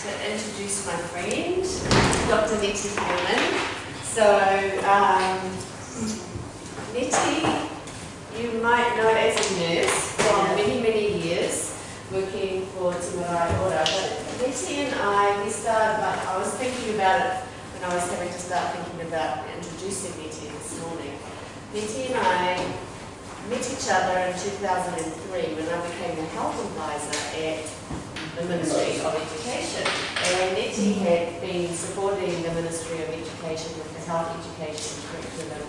to introduce my friend, Dr. Neti Herman. So, um, Neti, you might know as a nurse for many, many years working for Te Marae Ora. But Neti and I, we started, but I was thinking about it when I was having to start thinking about introducing Neti this morning. Neti and I met each other in 2003 when I became the health advisor at the Ministry of Education. And Neti had been supporting the Ministry of Education with the health education curriculum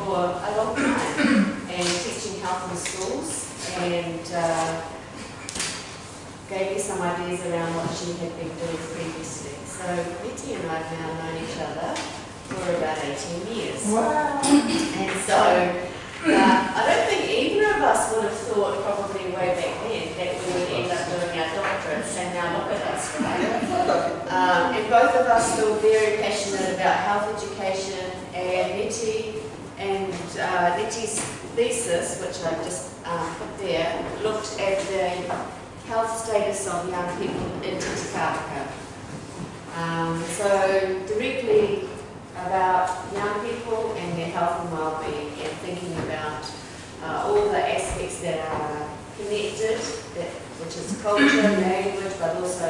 for a long time and teaching health in schools and uh, gave me some ideas around what she had been doing previously. So Neti and I have now known each other for about 18 years. Wow. And so uh, I don't think either of us would have thought probably way back then that we would end up doing and now look at us, right? Um, and both of us feel very passionate about health education and Neti and uh, Neti's thesis, which I've just um, put there, looked at the health status of young people in Kāpaka. Um, so directly about young people and their health and well-being and thinking about uh, all the aspects that are connected, that, which is culture, language, but also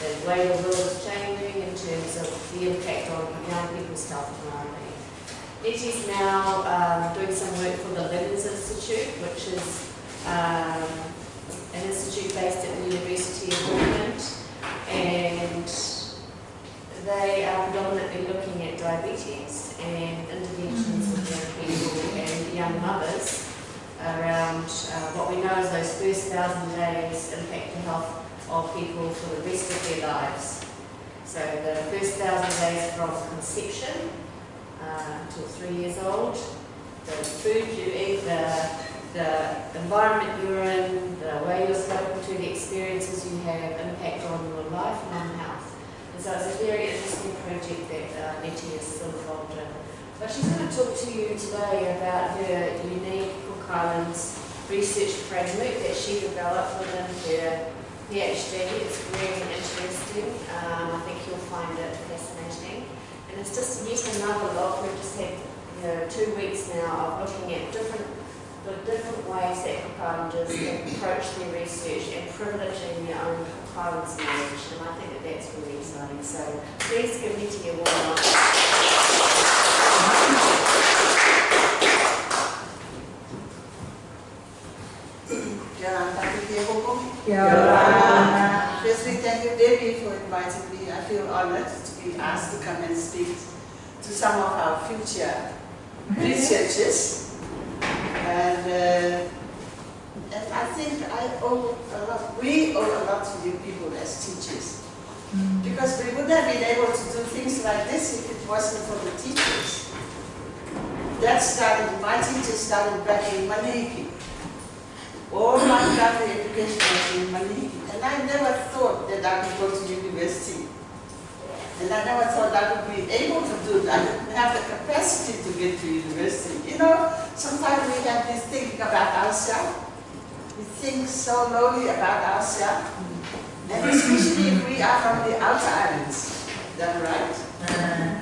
the way the world is changing in terms of the impact on young people's health and well-being. Neti's now um, doing some work for the Liggins Institute, which is um, an institute based at the University of Auckland, and they are predominantly looking at diabetes and interventions with young people and young mothers around uh, what we know as those first thousand days impact the health of people for the rest of their lives. So the first thousand days from conception uh, until three years old, the food you eat, the, the environment you're in, the way you're spoken to, the experiences you have impact on your lifelong health. And so it's a very interesting project that uh, Neti is still involved in. But she's going to talk to you today about her unique Cook Islands research framework that she developed within her PhD. It's really interesting. Um, I think you'll find it fascinating. And it's just yet another look. We've just had you know, two weeks now of looking at different the different ways that Cook Islanders approach their research and privileging their own Cook Islands knowledge. And I think that that's really exciting. So please give me to your warm Firstly, thank you, Debbie, for inviting me. I feel honored to be asked to come and speak to some of our future researchers. And, uh, and I think I owe a lot, we owe a lot to you people as teachers. Because we wouldn't have been able to do things like this if it wasn't for the teachers. That started, my teachers started back in Manihiki. All my primary education was in Manihiki. And I never thought that I could go to university. And I never thought I would be able to do it. I didn't have the capacity to get to university. You know, sometimes we have this thinking about ourselves. We think so lowly about ourselves. And especially if we are from the outer islands. Is that right? Uh-huh.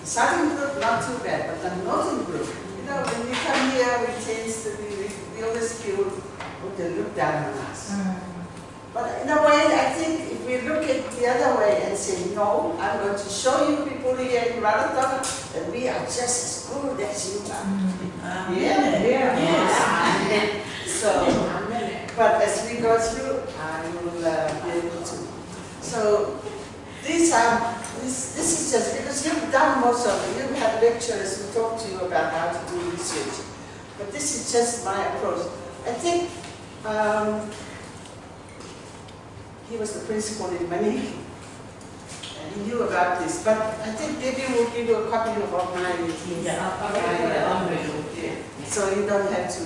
The southern group, not too bad, but the northern group. You know, when we come here, we to be, we, we always feel, they look down on us. But in a way, I think if we look at the other way and say, no, I'm going to show you people here in Rarotonga that we are just as good as you are. Yeah, yeah, yes. So, but as we go through, I will uh, be able to. So, these are, this, this is just, because you've done most of it, you have lecturers who talk to you about how to do research. But this is just my approach. I think, um, he was the principal in Manihiki. And he knew about this. But I think Debbie will give you a copy of all my Yeah, I'll- I'll put it Yeah. So you don't have to,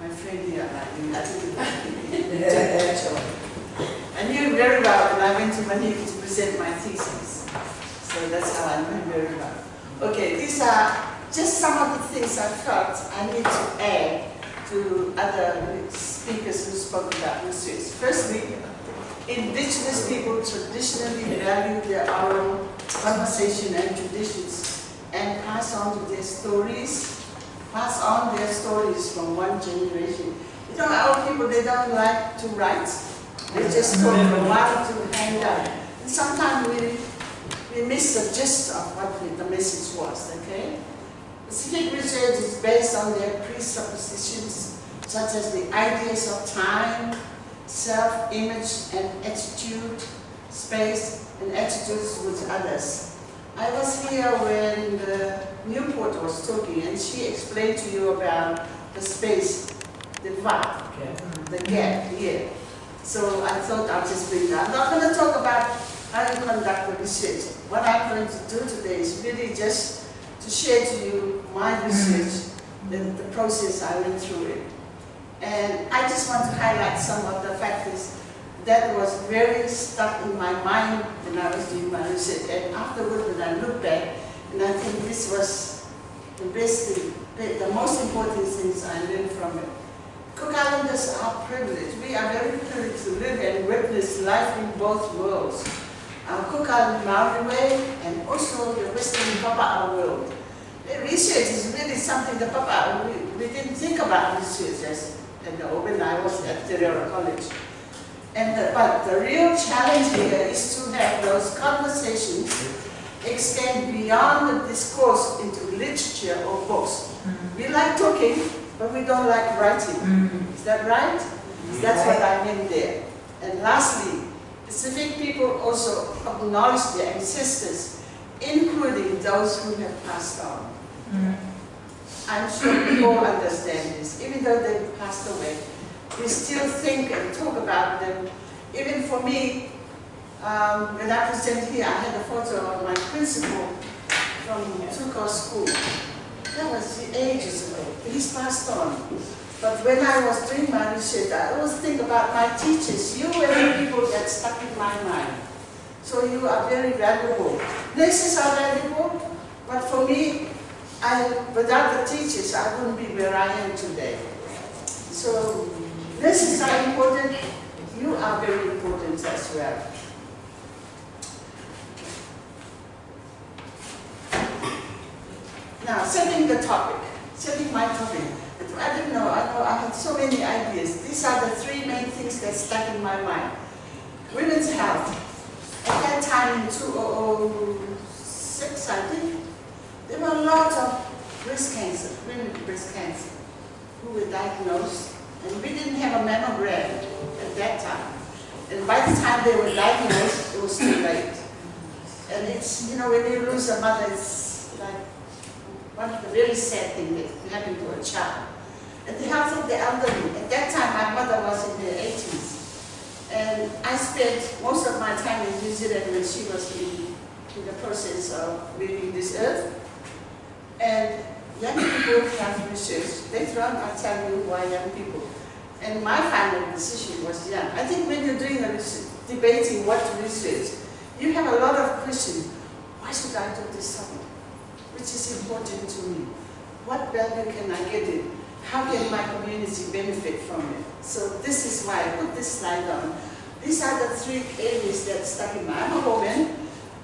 my friend here, have to do that. I knew him very well when I went to Manihiki to present my thesis. So that's how I know him very well. Okay, these are just some of the things I felt I need to add to other speakers who spoke about research. Firstly, indigenous people traditionally value their oral conversation and traditions and pass on their stories, pass on their stories from one generation. You know, our people, they don't like to write. They just talk from one to hand down. And sometimes we, we miss the gist of what the message was, okay? Pacific research is based on their presuppositions, such as the ideas of time, self-image and attitude, space, and attitudes with others. I was here when the Newport was talking, and she explained to you about the space, the what, the gap here. So I thought I'll just bring that. I'm not going to talk about how you conduct the research. What I'm going to do today is really just to share to you my research, the, the process I went through it. And I just want to highlight some of the factors that was very stuck in my mind when I was doing my research. And afterward, when I look back, and I think this was the best thing, the, most important things I learned from it. Cook Islanders are privileged. We are very privileged to live and witness life in both worlds. Our Cook Island Maori way and also the Western Papa'a world. The research is really something the Papa, we, we didn't think about research as and when I was at Tereora College. And the, but the real challenge here is to have those conversations extend beyond the discourse into literature or books. Mm. We like talking, but we don't like writing. Mm. Is that right? Mm. That's what I mean there. And lastly, Pacific people also acknowledge their ancestors, including those who have passed on. I'm sure we all understand this. Even though they've passed away, we still think and talk about them. Even for me, um, when I present here, I had a photo of my principal from Tukao School. That was ages ago. He's passed on. But when I was doing my research, I always think about my teachers. You were the people that stuck in my mind. So you are very valuable. Nurses are valuable, but for me, I, without the teachers, I wouldn't be where I am today. So is how important. You are very important as well. Now, setting the topic, setting my topic. I didn't know, I know I had so many ideas. These are the three main things that stuck in my mind. Women's health. At that time in 2006, I think, there were a lot of breast cancer, women with breast cancer, who were diagnosed, and we didn't have a mammogram at that time. And by the time they were diagnosed, it was too late. And it's, you know, when you lose a mother, it's like one of the very sad things that happened to a child. And the health of the elderly. At that time, my mother was in her 80s. And I spent most of my time in New Zealand when she was in, in the process of leaving this earth. And young people have research. Later on, I'll tell you why young people. And my final decision was young. I think when you're doing a debating what to research, you have a lot of questions. Why should I do this subject? Which is important to me? What value can I get in? How can my community benefit from it? So this is why I put this slide on. These are the three areas that stuck in my, I'm a woman,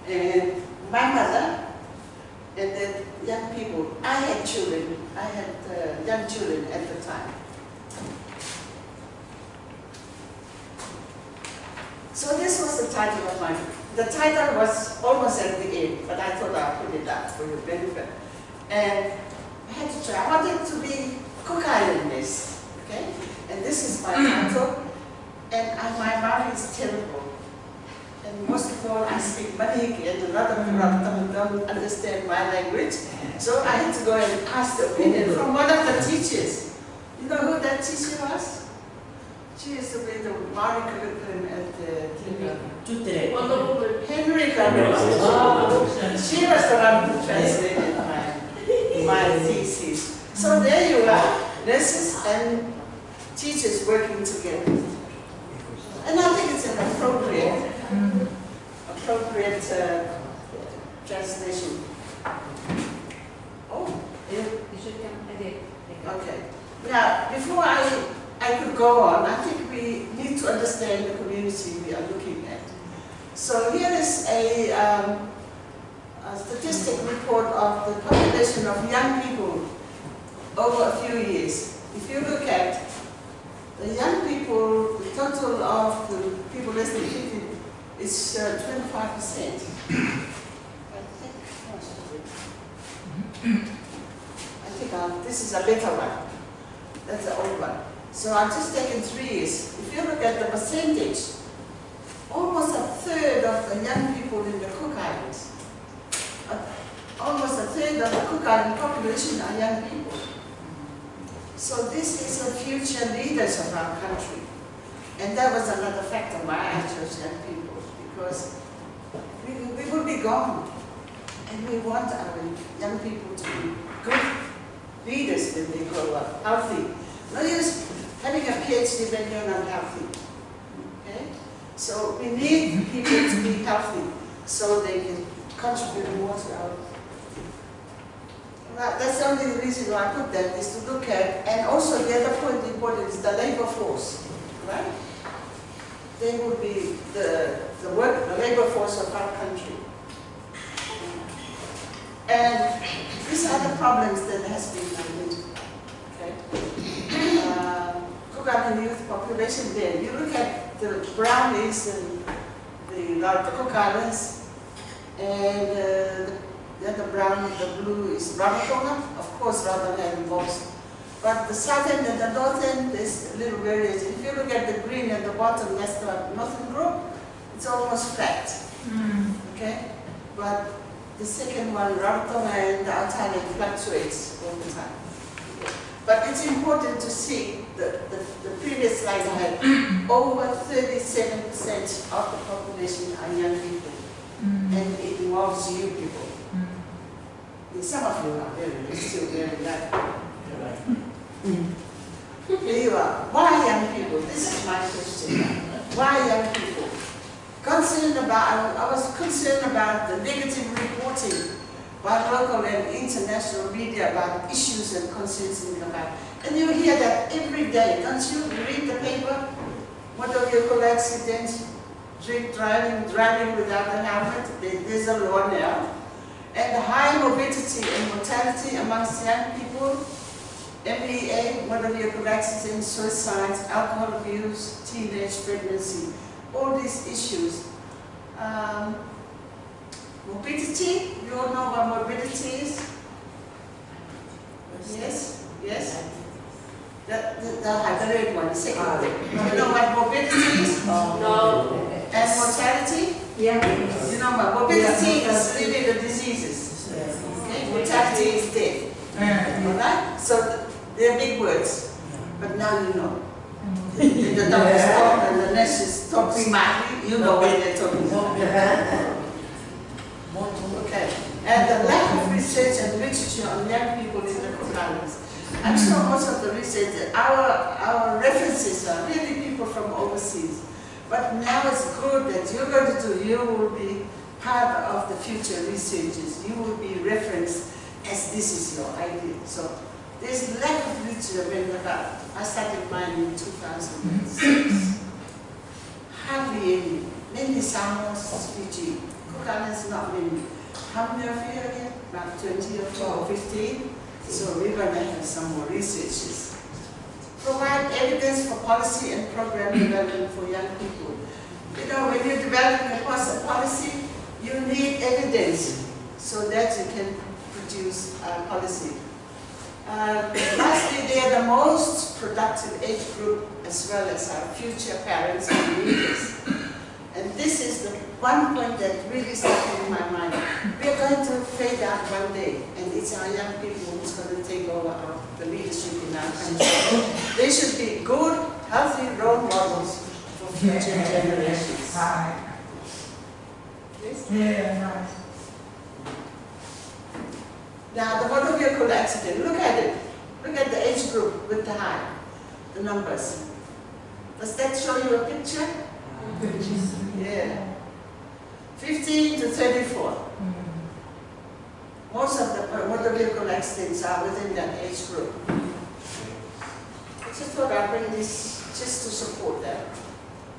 and my mother, and then young people. I had children. I had uh, young children at the time. So this was the title of my The title was almost at the end, but I thought I'd put it up for your benefit. And I had to try. I wanted to be Cook Islanders, okay? And this is my title. And I, my mouth is terrible. And most of all, I speak Maliki, and a lot of people don't understand my language. So I had to go and ask the opinion from one of the teachers. You know who that teacher was? She used to be the Maori curriculum at the Tutere. Henrika Rose. She was the one who translated my, my thesis. So there you are, nurses and teachers working together. And I think it's an appropriate appropriate uh, translation. Oh, okay. Now, before I, I could go on, I think we need to understand the community we are looking at. So here is a, um, a statistic report of the population of young people over a few years. If you look at the young people, the total of the people less than 50 is uh, 25%. I think, how much it? I think uh, this is a better one. That's the old one. So I've just taken three years. If you look at the percentage, almost a third of the young people in the Cook Islands, uh, almost a third of the Cook Island population are young people. So this is the future leaders of our country. And that was another factor why I chose young people, because we, we will be gone. And we want our young people to be good leaders when they grow up, healthy. No use having a PhD when you're not healthy. Okay? So we need people to be healthy so they can contribute more to our well, that's the only reason why I put that is to look at, and also the other point important is the labor force, right? They would be the, the work, the labor force of our country. And these are the problems that has been identified, okay? Uh, Island youth population there, you look at the brownies and the, like the Cook Islands, and uh, then the brown, the blue is Rarotonga, of course Rarotonga involves. But the southern and the northern, there's little variation. If you look at the green at the bottom, that's the northern group, it's almost flat. Mm. Okay? But the second one, Rarotonga and the Italian fluctuates all the time. But it's important to see the, the, the previous slide I had, over 37% of the population are young people. Mm. And it involves you people. Mm. Some of you are very, still very young. Here you are. Why young people? This is my question. Why young people? Concerned about, I was concerned about the negative reporting by local and international media about issues and concerns in Nepal. And you hear that every day, don't you? You read the paper, motor vehicle accidents, drink driving, driving without a helmet, There- there's a law now. And the high morbidity and mortality amongst young people, MEA, motor vehicle accidents, suicides, alcohol abuse, teenage pregnancy, all these issues. Um, morbidity, you all know what morbidity is? Yes, yes? The, the, the, the red one, the second one. You know what morbidity is? No. Yeah. You know what morbidity is really the diseases. Okay, mortality is death. Mm. All right? So they're big words, but now you know. If the doctor stop and the nurses stop smiling, you know what they're talking about. Okay. And the lack of research and literature on young people in the Islands. I'm sure most of the research, our, our references are really people from overseas. But now it's good that you're going to do, you will be part of the future researchers. You will be referenced as this is your idea. So there's lack of literature when I started mine in 2006. Hardly any. Mainly Samos, Fiji. Cook Islands, not many. How many of you are here? About 20 or 12 or 15? So we're going to have some more researchers. Provide evidence for policy and program development for young people. You know, when you're developing a policy, you need evidence so that you can produce a policy. Uh, lastly, they are the most productive age group as well as our future parents and leaders. And this is the one point that really stuck in my mind. We are going to fade out one day, and it's our young people who's going to take over our, the leadership in our country. They should be good, healthy role models for future generations. Hi. Yes? Yeah, nice. Now, the motor vehicle accident, look at it. Look at the age group with the high, the numbers. Does that show you a picture? Yeah. 15 to 34. Most of the motor vehicle accidents are within that age group. I just thought I'd bring this just to support that.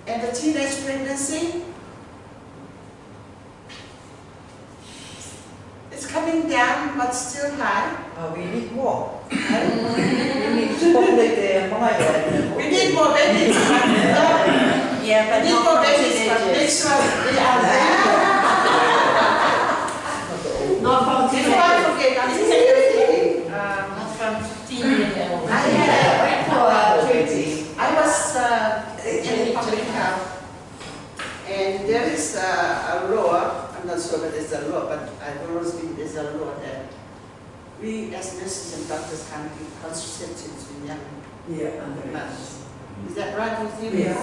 And the teenage pregnancy, it's coming down, but still high. Uh, we need more. we need to populate the Malaya. We need more babies, but Yeah, we need more babies, but make sure they are there. Not from Before I forget, I'm just saying, um, Not from teenagers. I had, for treaty. I was uh, in public health, and there is uh, a law, I'm not sure whether it's a law, but I've always think there's a law that we as nurses and doctors can give contraceptives to young Yeah, mothers. Is that right with you? Yeah.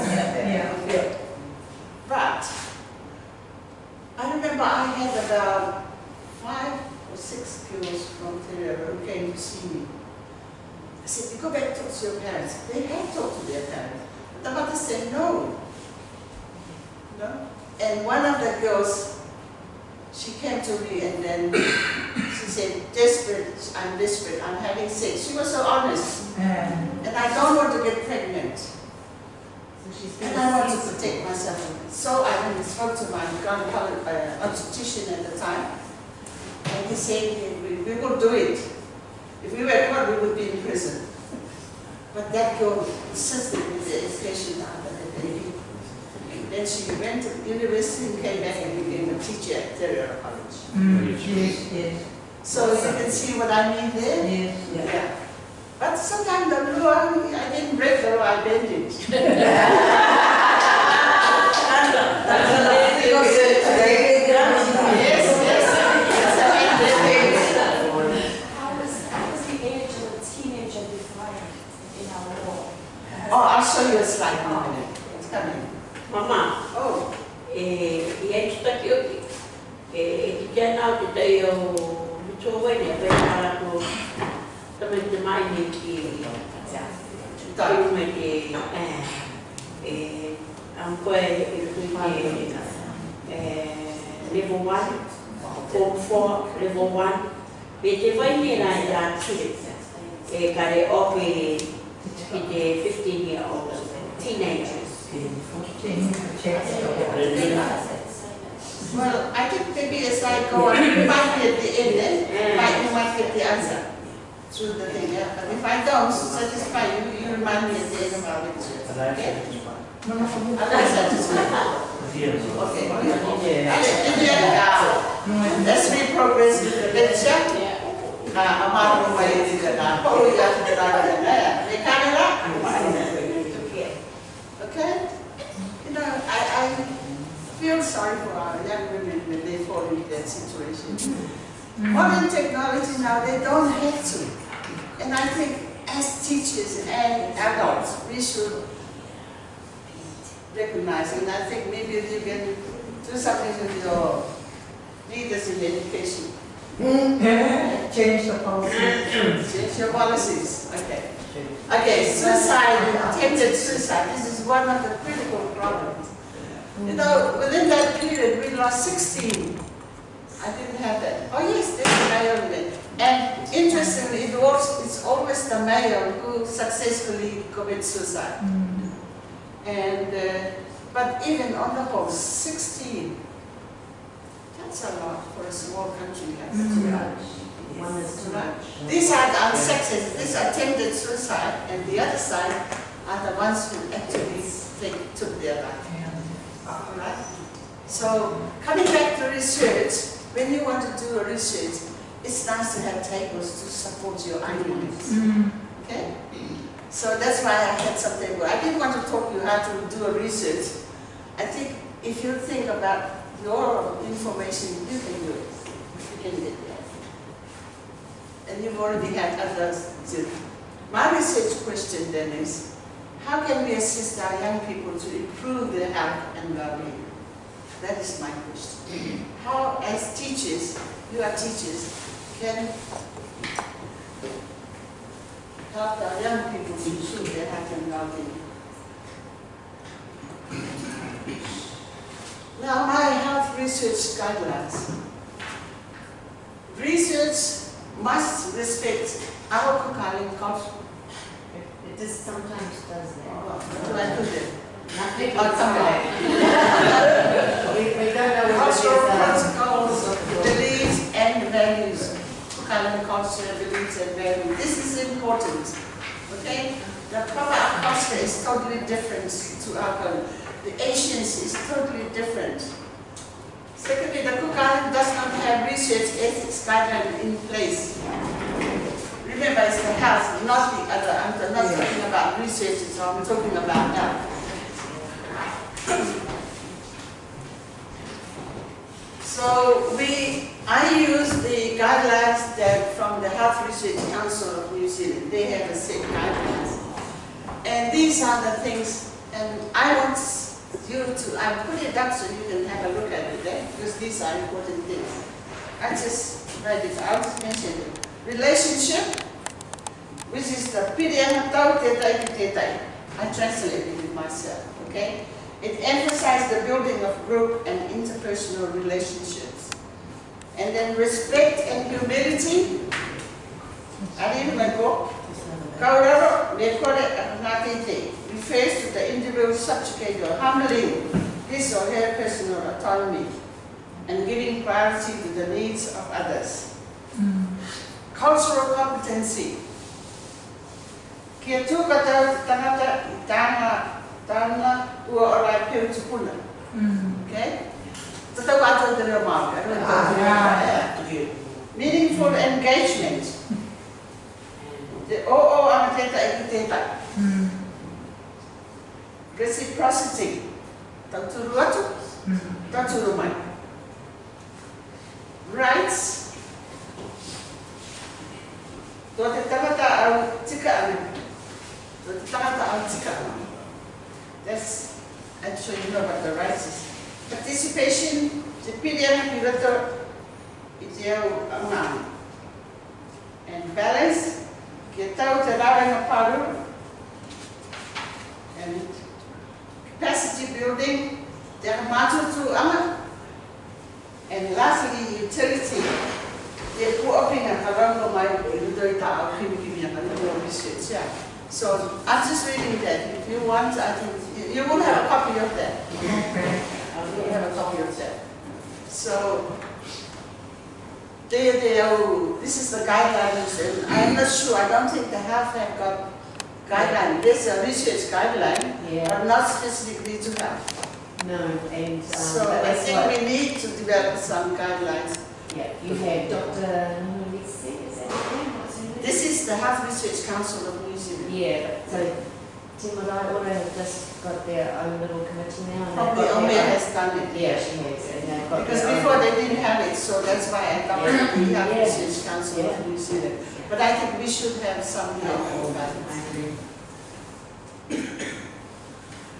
Yeah. Okay. But I remember I had about five or six girls from Tereora who came to see me. I said, you go back and talk to your parents. They had talked to their parents. But the mother said no. No? And one of the girls, she came to me and then she said, desperate, I'm desperate, I'm having sex. She was so honest. And I don't want to get pregnant. And I want to protect myself. So I went and spoke to my gynecologist, uh, obstetrician at the time. And he said, we, we will do it. If we were caught, we would be in prison. But that girl insisted with the education now that the baby. Then she went to university and came back and became a teacher at Tereora College. Mm, yes, yes, So you can see what I mean there? yes. Yeah. But sometimes the law, I didn't break the law, I bent it. Yes, yes, yes, I bent it. How was, how was the age of a teenager defined in our law? Oh, I'll show you a slide in a minute. It's coming. Mama, Oh, e e oki. E e ki kia nau te tei o mito wai ne pe ara ko tame te mai ne ki tai me ki e e am koe e kui ki e level 1 form 4 level 1 pe te wai ne na i a tiri kare opi ki te 15 year old teenagers well, I think maybe as I go on, you might get the end? Might, you might get the answer through the thing, yeah? But if I don't satisfy you, you remind me at the end of our lecture. Okay? I'm not satisfied. Okay. Yeah. And then, uh, as we progress with the lecture, uh, okay you know i i feel sorry for our young women when they fall into that situation modern technology now they don't have to and i think as teachers and adults we should recognize and i think maybe you can do something with your leaders in education Mm-hmm. Change the policy. Mm-hmm. Change your policies, okay. Okay, suicide, attempted suicide, this is one of the critical problems. You know, within that period, we lost 16. I didn't have that. Oh yes, there's a male in it. And interestingly, it was, it's always the male who successfully commits suicide. Mm. And, uh, but even on the whole, 16. That's a lot for a small country like Sudan. One is too much. These are the unsuccess, these attempted suicide, and the other side are the ones who actually take, took their life. Alright? So, coming back to research, when you want to do a research, it's nice to have tables to support your arguments. Mm. Okay? So that's why I had something, I didn't want to talk you how to do a research. I think if you think about your information, you can do it. You can get there. And you've already had others do. My research question then is, how can we assist our young people to improve their health and well-being? That is my question. How, as teachers, you are teachers, can help our young people to improve their health and well-being? Now, my health research guidelines. Research must respect our Kokali culture. It just sometimes does that. Oh, what do I do then? Nothing I'll. We, we don't know whether Cultural a. Um, protocols, beliefs and values. Current culture, beliefs and values. This is important, okay? The proper culture is totally different to our culture. The Asians is totally different. Secondly, the Cook Island does not have research ethics guidelines in place. Remember, it's the health, not the other. I'm not talking about research, so I'm talking about health. So we, I use the guidelines that from the Health Research Council of New Zealand. They have a set guidelines. And these are the things, and I want you to, I put it up so you can have a look at it, eh? because these are important things. I just write it out, mention it. Relationship, which is the PDM tau te tai ki te tai. I translated it myself, okay? It emphasized the building of group and interpersonal relationships. And then respect and humility. Ari mai ko. Kauraro me kore te te to the individual subjugate or humbling his or her personal autonomy and giving priority to the needs of others. Hmm. Cultural competency. Kia tūkatau te tangata tāna, tāna ua peu tupuna. Hmm. Okay? Tatau ato te reo Māori. Yeah. Meaningful engagement. Hmm. Te o o ana teta i ki teta. Reciprocity. Turu atu, mm-hmm. tau turu mai. Rights. Tō te tangata au tika ana. Tō te tangata au tika ana. That's actually you know what the rights is. Participation, te piri ana ki roto i te au angana. And balance, ki tau te rawenga paru. And capacity building, anga. And lastly, utility, They put up in a i i research. Yeah. So I'm just reading that. If you want, I think you- will have a copy of that. Uh, You have a copy of that. So they, they, oh, this is the guidelines, and I'm not sure, I don't think the health have got guideline. There's a research guideline, Yeah, but not specifically to health. no, and, um, So I think what, we need to develop some guidelines. yeah, you had Dr. Nunisi, is that his name? What's his name? This is the Health Research Council of New Zealand. Yeah, so Te Marae Ora have just got their own little committee now. and Probably Omea has done it. Yeah, she has, and they've got Because their own- before they didn't have it, so that's why I got the Health Yeah. Research Council of New Zealand. But I think we should have some help. I agree.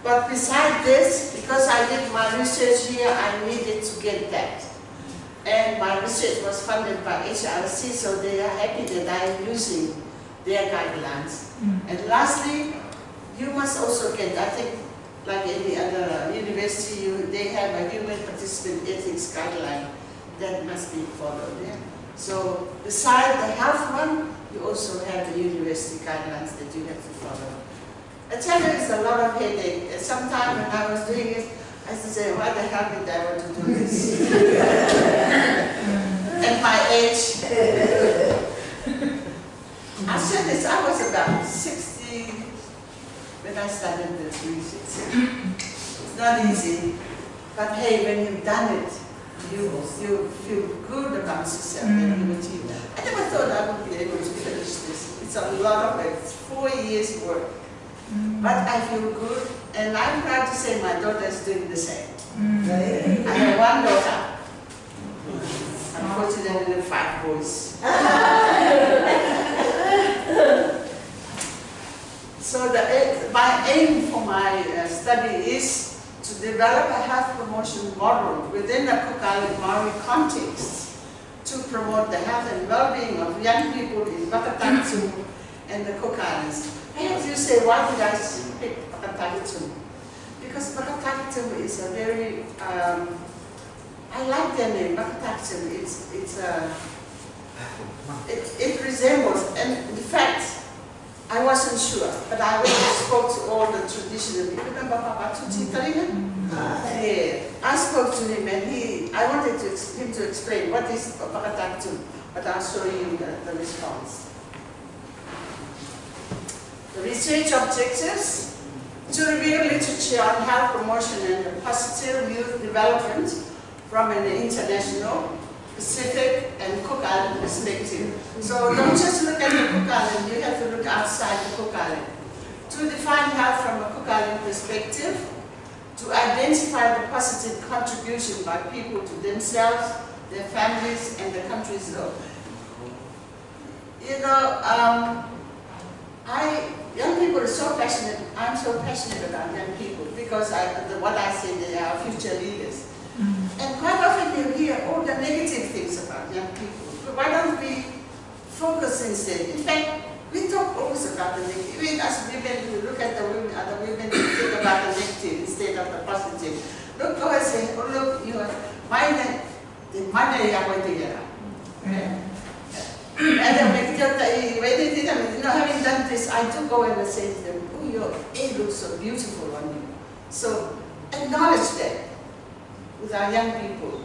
But beside this, because I did my research here, I needed to get that. And my research was funded by HRC, so they are happy that I am using their guidelines. Mm. And lastly, you must also get, I think, like any other university, you, they have a human participant ethics guideline that must be followed, yeah? So beside the health one, you also have the university guidelines that you have to follow. I tell you, it's a lot of headache. Sometimes when I was doing it, I used to say, why the hell did I want to do this? At my age. I said this, I was about 60 when I started this research. It's not easy, but hey, when you've done it, you, you feel good about yourself and mm. you achieve. I never thought I would be able to finish this. It's a lot of it, it's four years work. But I feel good, and I'm proud to say my daughter is doing the same. I have one daughter. Unfortunately, five boys. So the, my aim for my uh, study is to develop a health promotion model within the Cook Island Maori context to promote the health and well-being of young people in Whakatatu and the Cook Islands. Perhaps you say, why did I pick Whakatatu? Because Whakatatu is a very, um, I like their name, Whakatatu. It's, it's a, it, it resembles, and in fact, I wasn't sure, but I spoke to all the traditional people. Remember Papa Tuti? Yeah, I spoke to him and he, I wanted to, him to explain what is Pakatatu, but I'll show you the, the response. Research objectives to review literature on health promotion and positive youth development from an international, Pacific, and Cook Island perspective. So don't just look at the Cook Island, you have to look outside the Cook Island. To define health from a Cook Island perspective, to identify the positive contribution by people to themselves, their families, and the growth. You know, um, I, young people are so passionate, I'm so passionate about young people because I, the, what I say, they are future leaders. Mm-hmm. And quite often you hear all the negative things about young people. But why don't we focus instead? In fact, we talk always about the negative. Even as women, we look at the women, other women, we think about the negative instead of the positive. Look, and say, oh look, you are, my, the money you are going to get. And then when they tell the- when they did, I mean, you know, having done this, I do go and say to them, oh, your hair looks so beautiful on you. So acknowledge that with our young people.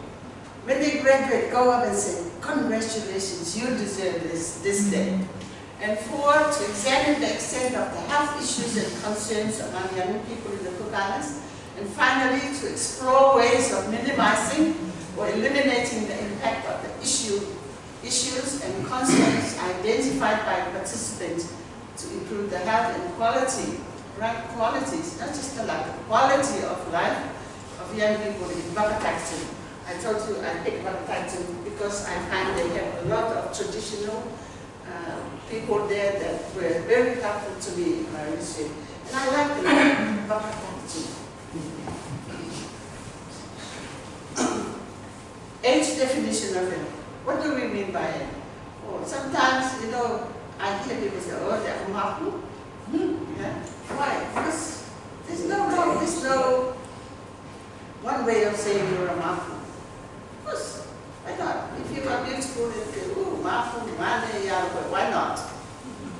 When they graduate, go up and say, congratulations, you deserve this, this mm-hmm. day. And four, to examine the extent of the health issues and concerns among young people in the Cook Islands. And finally, to explore ways of minimizing or eliminating the impact of the issue, issues and concerns identified by participants to improve the health and quality, right, qualities, not just the life, quality of life of young people in Bakatacton. I told you I picked Bakatacton because I find they have a lot of traditional uh, people there that were very helpful to me in my research. And I like the name. Age definition of it. What do we mean by it? Oh, sometimes, you know, I hear people say, oh, they're from yeah. Why? Because there's no wrong, there's no one way of saying you're a Mafu. Course, why not? If you are beautiful, if you ooh, Mafu, why not?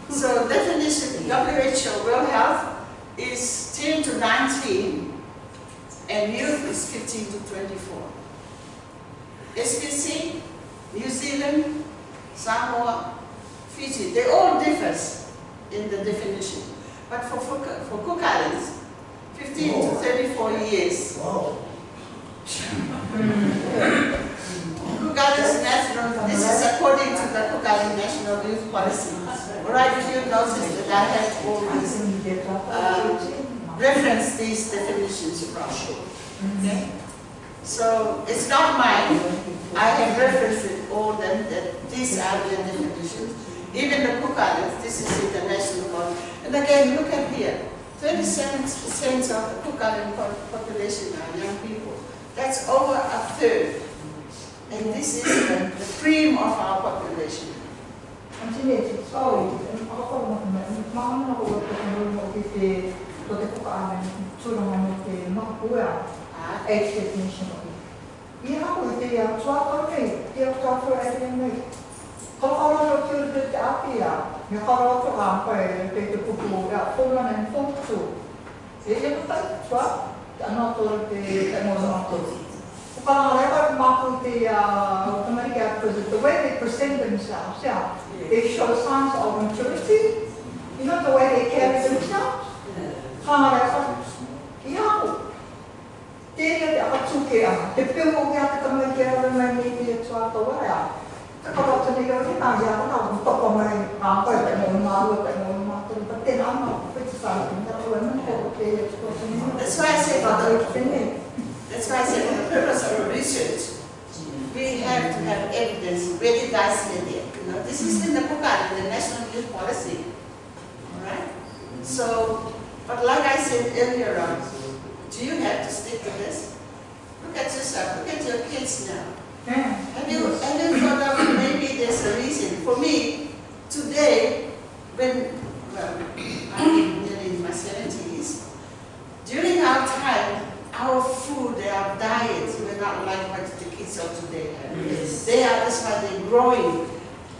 So definition, WHO World Health is 10 to 19 and youth is 15 to 24. SPC, New Zealand, Samoa, Fiji, they all differ in the definition. But for, for, for Cook Islands, 15 to 34 years. Wow. Cook Islands National, this is according to the Cook Island National Youth Policy. Alright, if you notice that I have all these, um, reference these definitions from. Okay? So it's not mine, I have referenced it all them, that these are the definitions. Even the Cook Islands, this is international one. And again, look at here, thirty-seven percent of the Cook Island population are young people. That's over a third. And this is the, the cream of our population. Antinete, sorry, ako mo na, maano na ko ito kung mo kiti to te kukaan tūranga mo te makua Ah, age definition o i. I hako i te a tuatau nei, te a tuatau e te nei. Kakaroto ki o te te api a, me kakaroto a koe te te a whona and whotu. E e kutai, tua, anoto te te mo mato. Whakarewa mako te a Tamarika, because the way they present themselves, yeah, they show signs of maturity. You know the way they carry themselves? Whakarewa, i hako. Tēnei te akatūke a, te pēmo ki a te kamai ki a mai ni te tua tau e. That's why I say tēnei. that's why I say for the purpose of research, we have to have evidence, really isolated. You know, this is in the Cook Island, the National Youth Policy. All right? So, but like I said earlier on, do you have to stick to this? Look at yourself, look at your kids now. Yeah. Have you, have you thought of maybe there's a reason? For me, today, when, well, I'm nearly in my seventies, during our time, our food, our diets were not like what the kids of today have. They are, that's why they're growing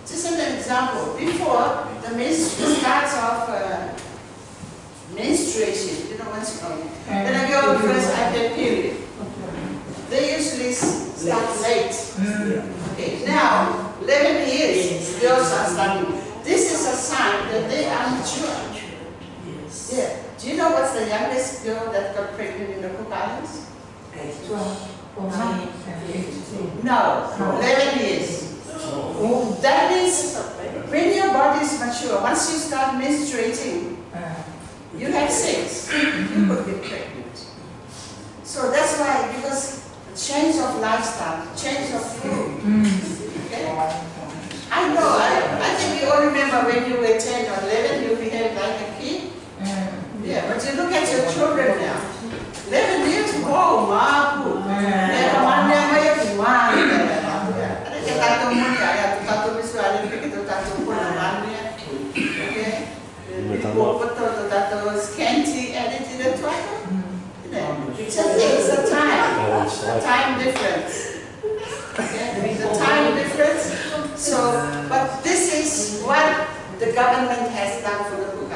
Just an example, before the menstruation starts off uh, menstruation, you know what's called. When a girl first have their period, they usually start late. Okay, now, 11 years, girls are starting. This is a sign that they are mature. Yes. Yeah. Do you know what's the youngest girl that got pregnant in the Cook Islands? No, 11 years. That means when your body is mature, once you start menstruating, you have sex, you could get pregnant. So that's why, because change of lifestyle, change of food. Okay? I know, I, I think you all remember when you were 10 or 11, you behaved like a kid. Mm. Yeah, but you look at your children now. 11 years, whoa, mapu. Never mind, never yet one. Ada que tato muni, ada tu tato bisu, ada que tu tato puna mania. Okay? Betul betul tu tato scanty, ada tidak tu apa? It's a thing, it's a time, a time difference. Okay, the time difference. So, but this is what the government has done for the Cook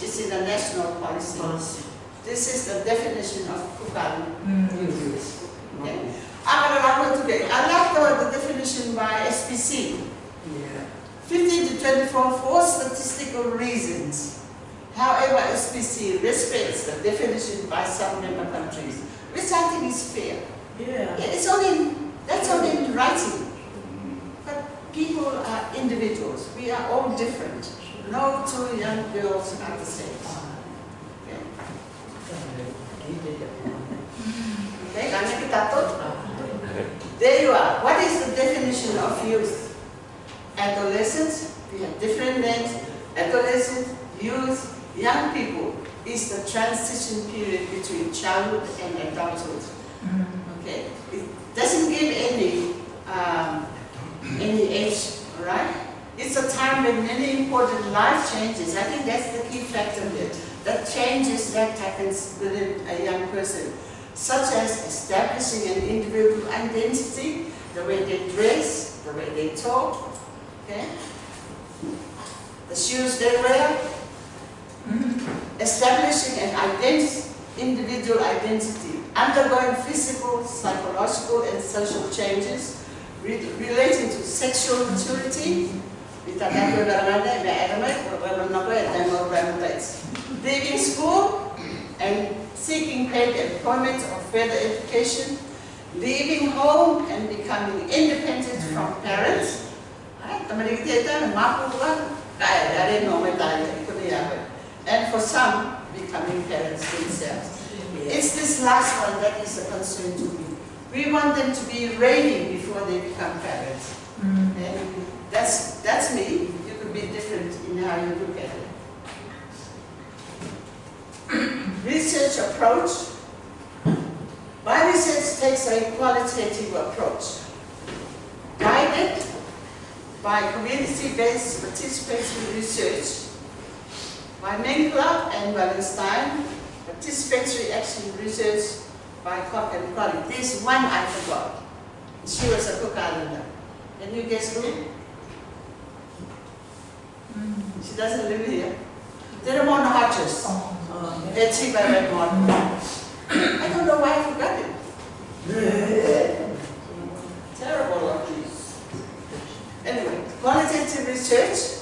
This is the national policy. This is the definition of Cook Island. Mm. Okay. I'm going to go. I like the, the definition by SPC. 15 to 24 for statistical reasons. However, SPC respects the definition by some member countries, think is fair. Yeah. Yeah, It's only, that's only in writing. But people are individuals. We are all different. No two young girls are the same. Ah. Okay? Okay, karena kita tahu. There you are. What is the definition of youth? Adolescence, we have different names. Adolescent, youth, young people is the transition period between childhood and adulthood. Okay, it doesn't give any um, any age, all right? It's a time when many important life changes. I think that's the key factor there. That changes that happens within a young person, such as establishing an individual identity, the way they dress, the way they talk, okay? The shoes they wear, establishing an individual identity, undergoing physical, psychological, and social changes re- relating to sexual maturity, leaving school and seeking paid employment or further education, leaving home and becoming independent from parents. Tamad kita ito, mapu ka, kaya dari no may tayo, ito niya. And for some, becoming parents themselves. It's this last one that is a concern to me. We want them to be ready before they become parents. Mm. And that's, that's me. You could be different in how you look at it. research approach. My research takes a qualitative approach, guided by community-based participatory research. By Minkler and Wallerstein, participatory action research by Koch and Colley. This one I forgot. She was a Cook Islander. Can you guess who? She doesn't live here. Ramona Hodges. Betsy by Redmond. I don't know why I forgot it. Terrible of me. Anyway, qualitative research.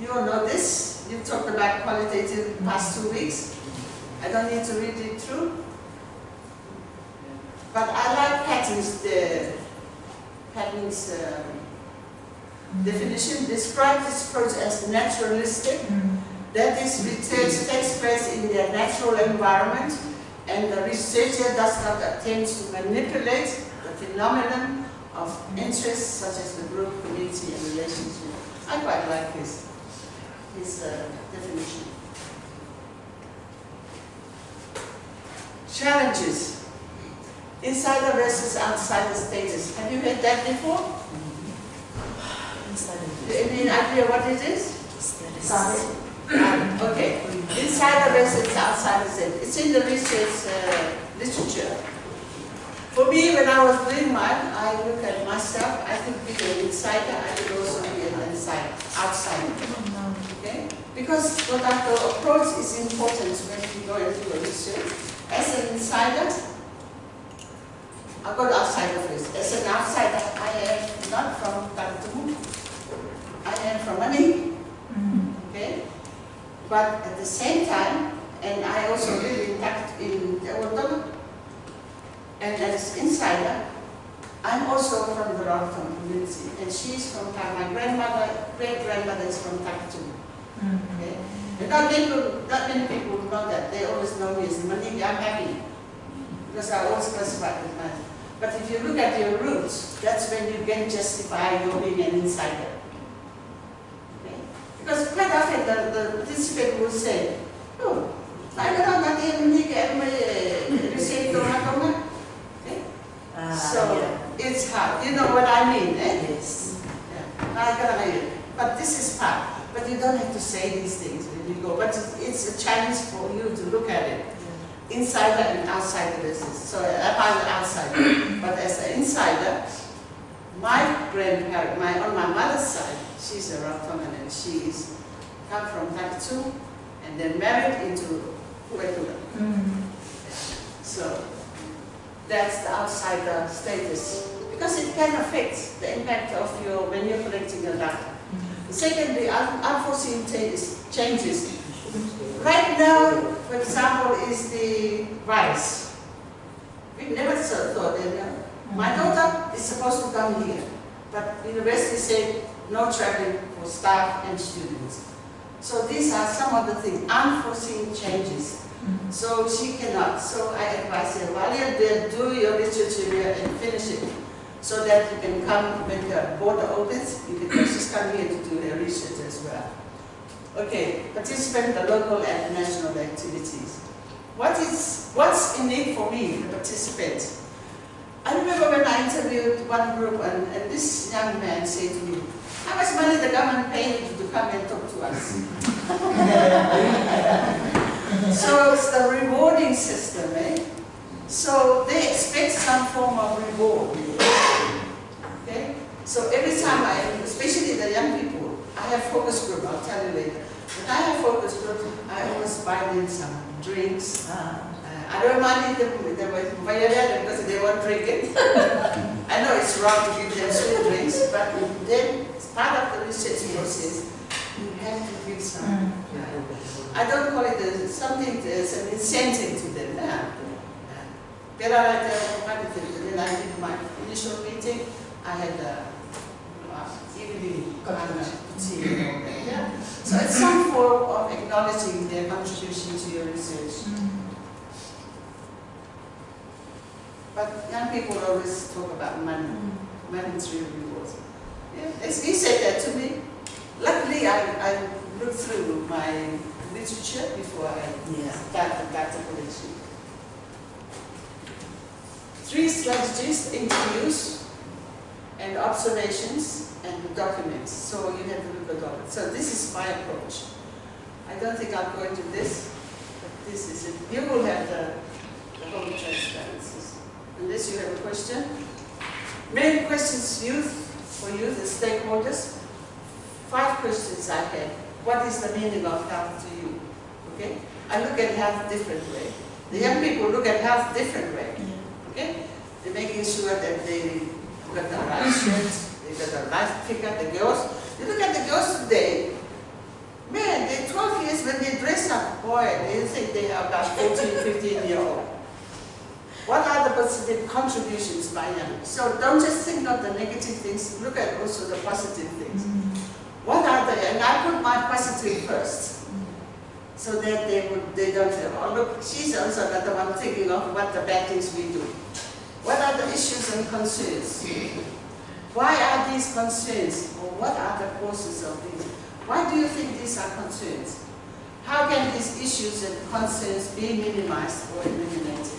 You all know this. You talked about qualitative past two weeks. I don't need to read it through. But I like Patton's, the, Patton's um, definition. Describe this approach as naturalistic. That is, research takes place in their natural environment and the researcher does not attempt to manipulate the phenomenon of interest such as the group, community, and relationship. I quite like his, his uh, definition. Challenges. Insider versus outsider status. Have you heard that before? Any idea what it is? Ah, Okay, insider versus outsider status. It's in the research uh, literature. For me, when I was doing mine, I look at myself, I could be an insider, I could also be an outsider. Because the approach is important when you go into a research. As an insider, I'll go to outsider first. As an outsider, I am not from Khartoum. I am from Mani. Okay? But at the same time, and I also live in Tak- in and as insider, I'm also from the Rotherham community, and she's from Tak- my grandmother, great grandmother is from Takitumu. Okay? And not people, not many people know that. They always know me as Manini. I'm happy because I always classify with money. But if you look at your roots, that's when you can justify your being an insider. Okay? Because quite often the, the participant will say, oh, I don't know, nanti Manini kayak receive donor Okay? Ah, So yeah. it's hard. You know what I mean, eh? Yes. Yeah. But this is part. But you don't have to say these things when you go. But it's a challenge for you to look at it. Insider and outsider business. So I'm an outsider. but as an insider, my grandparent, my on my mother's side, she's a Ratoman and she's come from Taktu and then married into Huetula. Mm. So that's the outsider status because it can affect the impact of your when you're collecting your data. Secondly, unforeseen changes. changes. Right now, for example, is the virus. We never thought that. My mm-hmm. daughter is supposed to come here, but university said no traveling for staff and students. So these are some of the things, unforeseen changes. Mm-hmm. So she cannot. So I advise her, while you're there, do your literature and finish it. So that you can come when the border opens, you can just come here to do her research as well. Okay, participate in the local and national activities. What is, what's in it for me, the participant? I remember when I interviewed one group and, and this young man said to me, how much money the government pay you to come and talk to us? So it's the rewarding system, eh? So they expect some form of reward. So every time I, especially the young people, I have focus group, I'll tell you later. When I have focus group, I always buy them some drinks. Ah, Uh, I don't mind them them because they won't drink it. I know it's wrong to give them sweet drinks, but then it's part of the research process. You have to give some. I don't call it a, something, it's an incentive to them. Yeah. There are like uh, other things. When I did my initial meeting, I had a evening kind of tea and all that. Yeah. So it's some form of acknowledging their contribution to your research. But young people always talk about money, money monetary rewards. Yeah. As he said that to me, luckily I, I looked through my literature before I Yeah. start the data collection. Three strategies, interviews and observations and documents. So you have to look at documents. So this is my approach. I don't think I'm going to this, but this is it. You will have the, the whole transparencies. Unless you have a question. Many questions youth, for youth and stakeholders. Five questions I had. What is the meaning of health to you? Okay? I look at health different way. The young people look at health different way. Okay? They're making sure that they got the right shirt, they got the the girls. You look at the girls today, man, they're 12 years when they dress up, boy, they think they are about 14, 15 year old. What are the positive contributions by young? So don't just think of the negative things, look at also the positive things. What are the, and I put my positive first. So that they would, they don't say, oh look, she's also not the one thinking of what the bad things we do. What are the issues and concerns? Why are these concerns? Or what are the causes of these? Why do you think these are concerns? How can these issues and concerns be minimized or eliminated?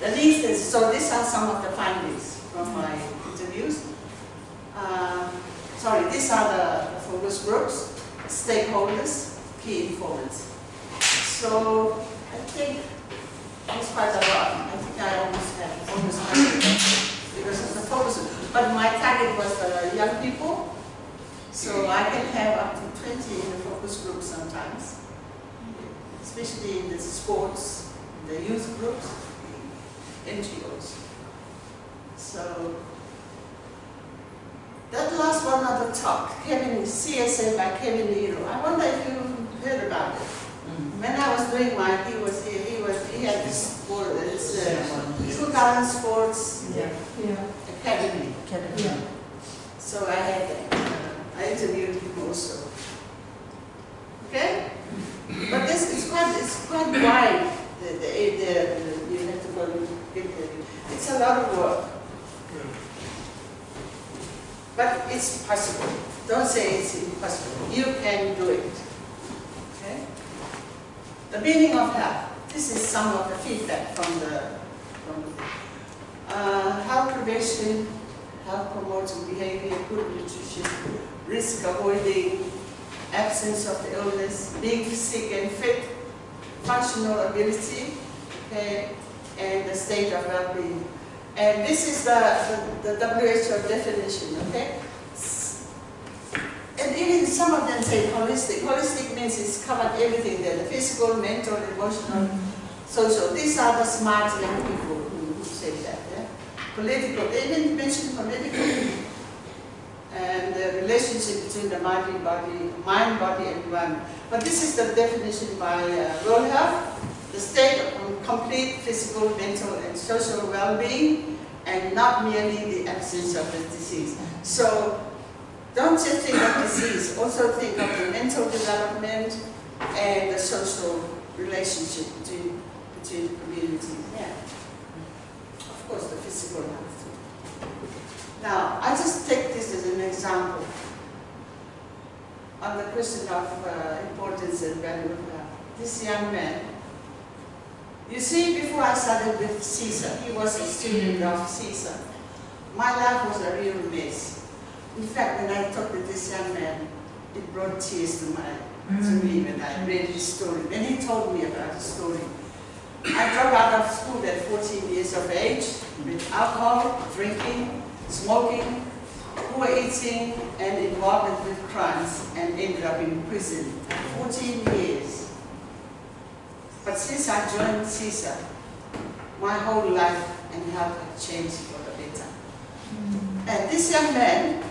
The least is, so these are some of the findings from my interviews. Uh, sorry, these are the focus groups, stakeholders, key informants. So I think almost quite a lot. I think I almost had almost because of the focus. But my target was the young people. So I can have up to 20 in the focus group sometimes, especially in the sports, the youth groups, the NGOs. So that last one other talk, Kevin CISA by Kevin Iro. I wonder if you heard about it. When I was doing mine, he was here, he was, he had this sport, this, uh, School Talent Sports Yeah. Yeah, Academy. yeah. So I had, uh, I interviewed him also. Okay? But this is quite, it's quite wide, the, the, the, the- you have to go and get the, it's a lot of work. But it's possible. Don't say it's impossible. You can do it. The meaning of health. This is some of the feedback from the, from the, uh, health prevention, health promoting behavior, good nutrition, risk avoiding, absence of illness, being sick and fit, functional ability, okay, and the state of well-being. And this is the, the, the WHO definition, okay? And even some of them say holistic. Holistic means it's covered everything there, the physical, mental, emotional, social. These are the smart young people who, who say that, yeah? Political, they even mention political. And the relationship between the mind, body, mind, body, and environment. But this is the definition by uh, World Health the state of complete physical, mental, and social well-being, and not merely the absence of the disease. So don't just think of disease, also think of the mental development and the social relationship between, between the community. Yeah. Of course, the physical health. Now, I just take this as an example on the question of uh, importance and value of health. This young man, you see, before I started with CISA, he was a student of CISA. My life was a real mess. In fact, when I talked with this young man, it brought tears to my to mm. me when I read his story. When he told me about his story, I dropped out of school at 14 years of age with alcohol, drinking, smoking, poor eating, and involvement with crimes, and ended up in prison. 14 years. But since I joined CISA, my whole life and health have changed for the better. Mm. And this young man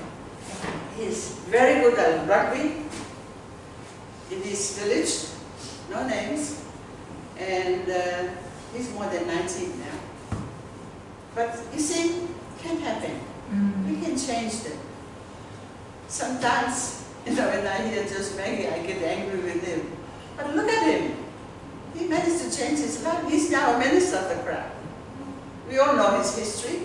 is very good at rugby in his village, no names, and uh, he's more than 19 now. But you see, can happen. We can change them. Sometimes, you know, when I hear just Maggie, I get angry with him. But look at him. He managed to change his life. He's now a minister of the crown. We all know his history.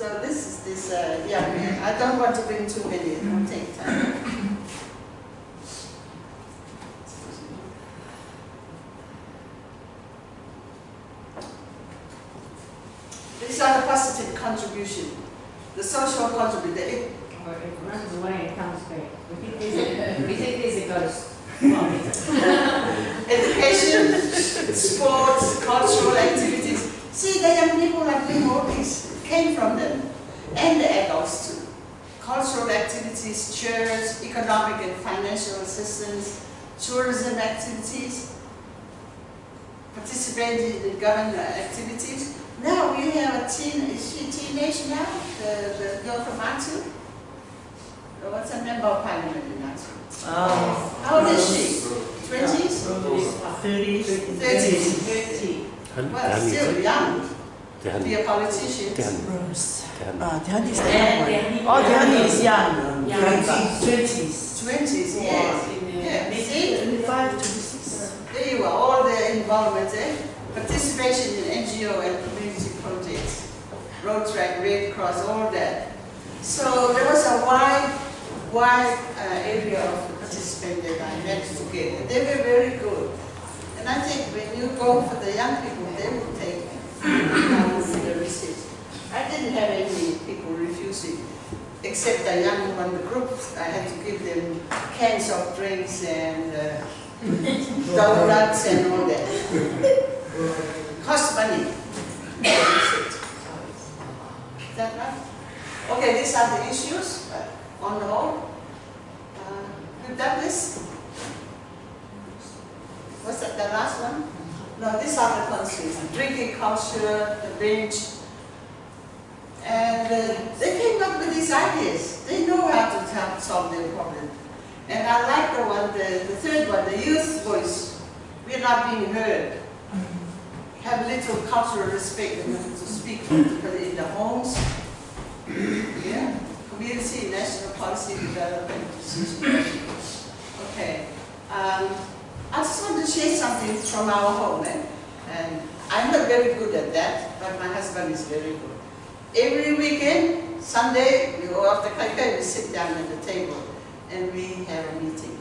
So this is this uh, young man. I don't want to bring too many. It won't take time. These are the positive contribution, the social contribution. Or it runs away and comes back. We think there's a, we think there's a ghost. Education, sports, cultural activities. See, the young people are doing all this, came from them, and the adults too. Cultural activities, church, economic and financial assistance, tourism activities, participating in government activities. Now we have a teen, is she teenage now? The, the girl from Atu? What's a member of parliament in Atu? Oh. How old is she? Twenties? Thirties. Thirties? Thirty. Well, still young to Tehan, be a politician. Tehan, Rose. Tehan. Ah, Dhani is the young one. then. Oh, Dhani is young. Yeah, Twenties. twenties. Twenties, yes. Yeah, see? Twenty-five, twenty-six. There you are, all the involvement, eh? Participation in NGO and community projects, road track, Red Cross, all that. So there was a wide, wide uh, area of participants that I met together. They were very good. And I think when you go for the young people, they will take I didn't have any people refusing, except the young one, the group. I had to give them cans of drinks and uh, donuts and all that. Cost money. Is that right? Okay, these are the issues uh, on the whole. Uh, We've done this. What's that, the last one? No, these are the constraints, drinking culture, the bench. And uh, they came up with these ideas. They know how to help solve their problem. And I like the one, the, the third one, the youth voice. We're not being heard. Have little cultural respect to speak in the homes. Yeah, community, national policy development decision. Okay. Um, I just want to share something from our home, eh? and I'm not very good at that, but my husband is very good. Every weekend, Sunday, we go after Kaikai, we sit down at the table and we have a meeting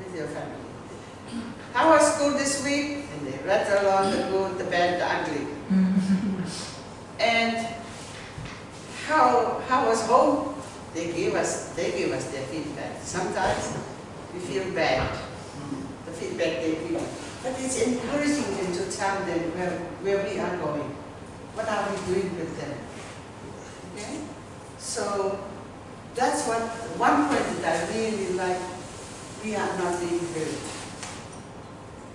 with your family. How was school this week? And they rattle on the good, the bad, the ugly. and how, how was home? They give us, they give us their feedback. Sometimes we feel bad, feedback they give. But it's encouraging them to tell them where, where we are going. What are we doing with them? Okay? So that's what, one point that I really like, we are not being heard.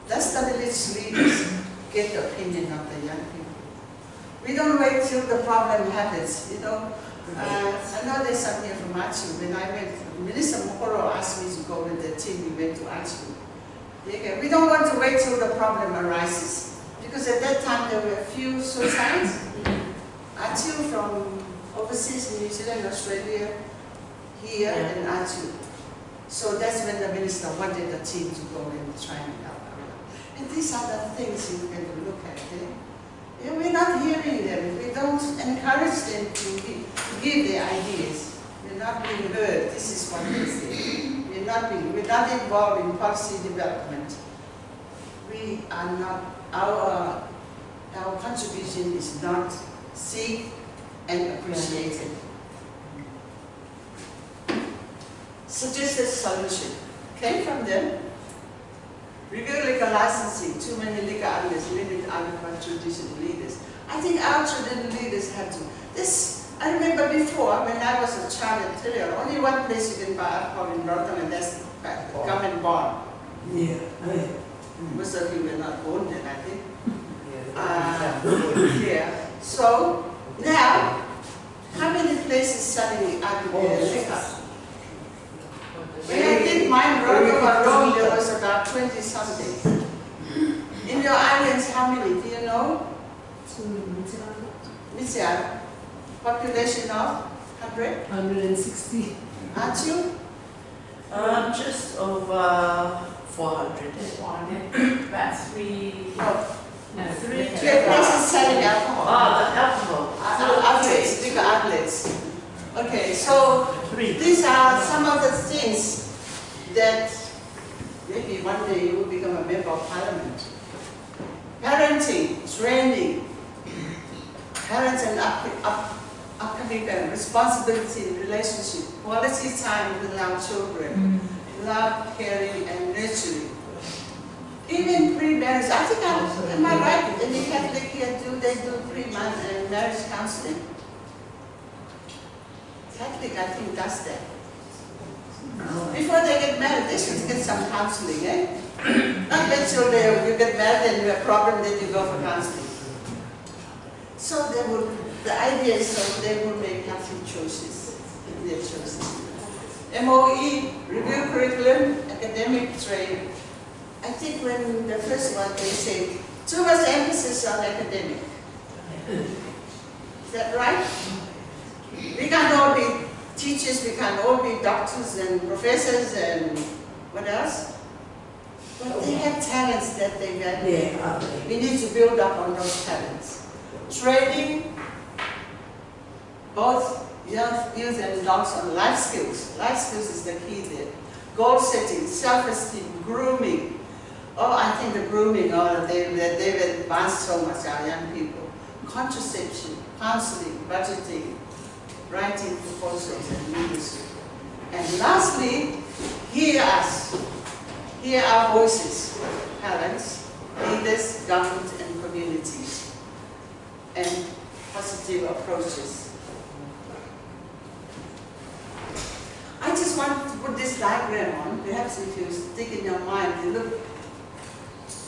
That's the village leaders get the opinion of the young people. We don't wait till the problem happens, you know. Uh, I know there's some here from Atiu. When I went, Minister Mokoro asked me to go with the team, we went to Atiu. Okay, We don't want to wait till the problem arises. Because at that time there were a few suicides. Atiu from overseas, in New Zealand, Australia, here and Atiu. So that's when the minister wanted the team to go and try and help. And these are the things you can look at. Eh? Yeah, we're not hearing them. We don't encourage them to, give their ideas. They're not being heard. This is what they say. We're not being, we're not involved in policy development. We are not, our, uh, our contribution is not seen and appreciated. Suggested solution came from them. Review liquor licensing, too many liquor outlets limit our traditional leaders. I think our traditional leaders have to. This, I remember before, when I was a child in Tilion, only one place you can buy alcohol in Rarotonga, and that's Government Bond. Yeah. Most of you were not born then, I think. Uh, yeah. So, now, how many places selling alcohol liquor? When I did mine road over Rome, there was about twenty something. In your islands, how many, do you know? Misia, population of hundred, Hundred and sixty. aren't you? Uh, just over four hundred. About three, Oh, no, three. two places selling alcohol. Oh, the alcohol. Uh, Outlets, bigger outlets. Okay, so Three. these are some of the things that maybe one day you will become a member of parliament. Parenting, training, parents and up, up, upcoming responsibility in relationship, quality time with our children, love, caring, and nurturing. Even pre-marriage, I think I'm, am I right? In the Catholic here, do they do pre-marriage and marriage counseling? Catholic, I think, does that. Before they get married, they should get some counseling, eh? Not till you get married and you have a problem, then you go for counseling. So they will, the idea is that they will make healthy choices in their choices. MOE, review curriculum, academic training. I think when the first one, they say, too much emphasis on academic. Is that right? We can't all be teachers, we can't all be doctors and professors and what else? But they have talents that they value. Yeah. We need to build up on those talents. Training, both youth and adults on life skills. Life skills is the key there. Goal setting, self-esteem, grooming. Oh, I think the grooming, oh, they, they- they've advanced so much, our young people. Contraception, counseling, budgeting, writing proposals and leadership. And lastly, hear us. Hear our voices, parents, leaders, government and communities, and positive approaches. I just want to put this diagram on, perhaps if you stick in your mind, you look,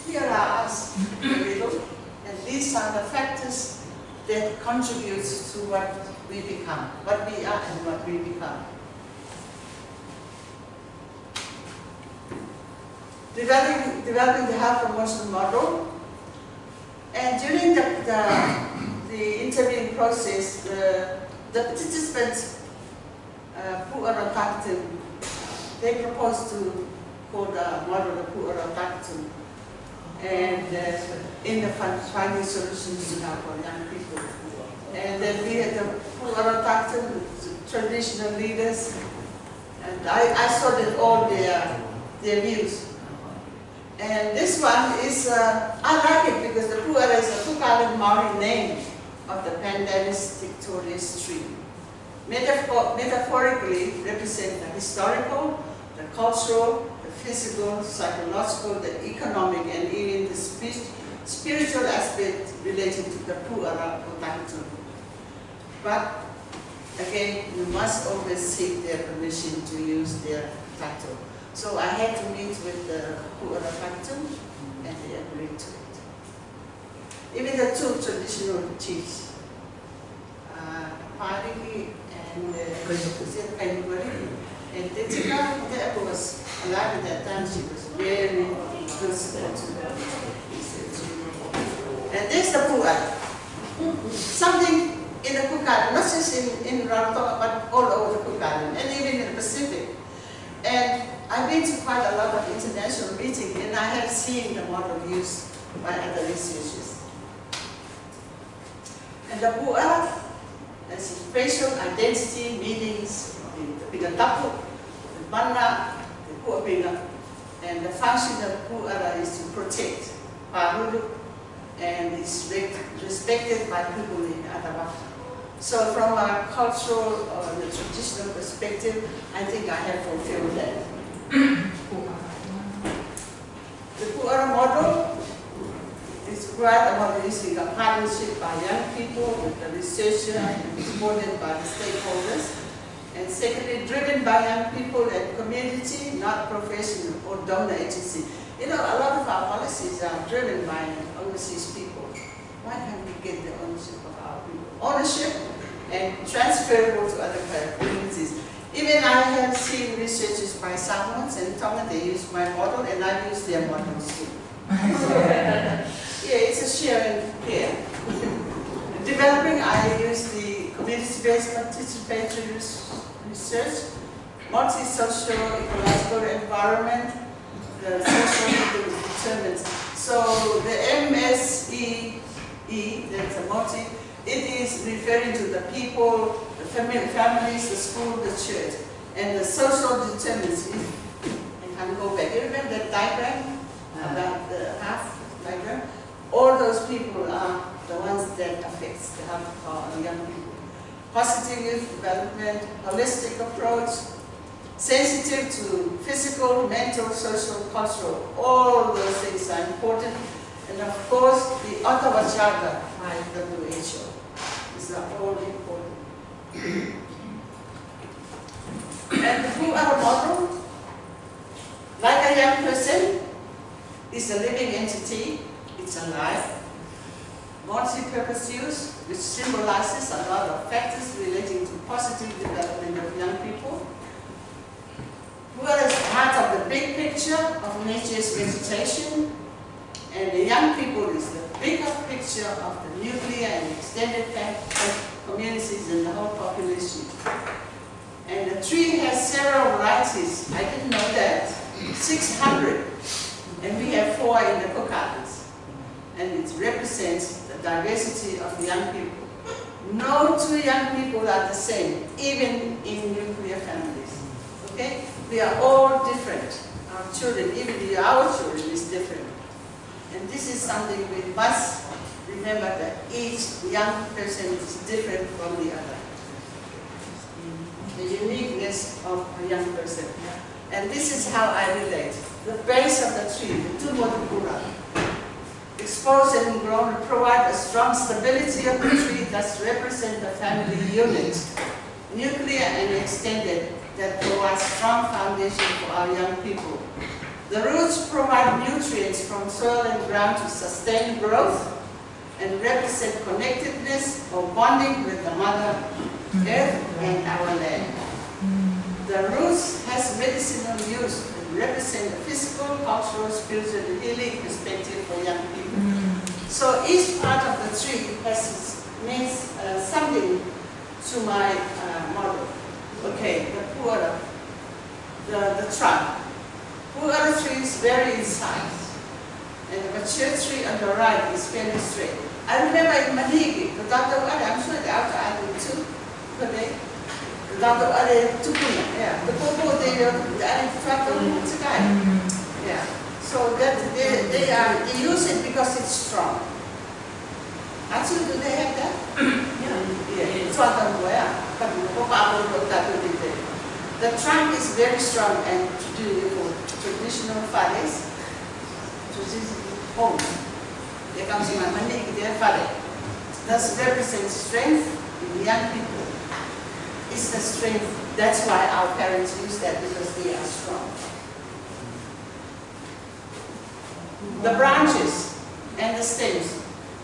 here are us middle, and these are the factors that contribute to what we become, what we are and what we become. Developing, developing the health promotion model, and during the, the, the interviewing process, the, the participants uh, Pu'ara Takitumu, they proposed to call the model the Pu'ara Takitumu and uh, in the finding solutions to our young people. And then we had the Pu'ara Takitumu, traditional leaders, and I, I sorted all their, their views. And this one is, uh, I like it because the Pu'ara is a Pukalan Maori name of the Pandanus tectorius tree. Metaphor metaphorically represent the historical, the cultural, the physical, psychological, the economic, and even the spi- spiritual aspect related to the Pu'ara Otahitu. But again, you must always seek their permission to use their title. So I had to meet with the Pu'ara Tahitu, and they agreed to it. Even the two traditional chiefs, uh, Pa Ariki and uh, Kainukuri? And Tetika, that was alive at that time, she was very good support And there's the Pu'ara. Something in the Cook Island, not just in, in Rarotonga, but all over the Cook Island, and even in the Pacific. And I've been to quite a lot of international meetings, and I have seen the model used by other researchers. And the Pu'ara, as spatial identity meanings, the Pigatapu, the Mana, the Pu'apinga, and the function of Pu'ara is to protect Parulu, and is respected by people in Atawaka. So from a cultural or the traditional perspective, I think I have fulfilled that. the Pu'ara model is quite a model using a partnership by young people with the researcher and supported by the stakeholders. And secondly, driven by young people and community, not professional or donor agency. You know, a lot of our policies are driven by overseas people. Why can't we get the ownership of our people? Ownership and transferable to other communities. Even I have seen researches by Samoans and Tonga, they use my model and I use their models too. yeah, it's a sharing here. Developing, I use the community-based participatory research, multi-social, ecological environment, the social determinants. So the MSEE, that's a multi, it is referring to the people, the family, families, the school, the church, and the social determinants. I can go back. You remember that diagram uh-huh. about the half diagram? All those people are the ones that affects the health of our young people. Positive youth development, holistic approach, sensitive to physical, mental, social, cultural. All those things are important. And of course, the Ottawa Charter by WHO is all important. and through our model, like a young person, is a living entity, it's alive, multi-purpose use, which symbolizes a lot of factors relating to positive development of young people. Whereas part of the big picture of nature's vegetation, and the young people is the bigger picture of the nuclear and extended communities and the whole population. And the tree has several varieties. I didn't know that. 600. And we have four in the Islands. And it represents the diversity of young people. No two young people are the same, even in nuclear families. Okay? We are all different. Our children, even our children, is different. And this is something we must remember that each young person is different from the other. The uniqueness of a young person. And this is how I relate. The base of the tree, the Tumotupura, exposed and grown provide a strong stability of the tree that represent the family unit, nuclear and extended, that provides strong foundation for our young people. The roots provide nutrients from soil and ground to sustain growth and represent connectedness or bonding with the mother earth and our land. The roots has medicinal use represent a physical, cultural, spiritual, and healing perspective for young people. So each part of the tree has its- means uh, something to my uh, model. Okay, the puara, the, the trunk. Puara tree is very in size. And the mature tree on the right is very straight. I remember in Mahigi, the doctor, I'm sure the outer island too, but they, the doctor, they took yeah, the popo, they, uh, I track them to guy. Yeah, so that, they, they are, they use it because it's strong. Actually, do they have that? Yeah, Yeah. it's what I'm aware, but the popo, I that they. The trunk is very strong and to do traditional fires, traditional They come comes my money, their fire. Thus represents strength in young people. It's the strength, that's why our parents use that because they are strong. The branches and the stems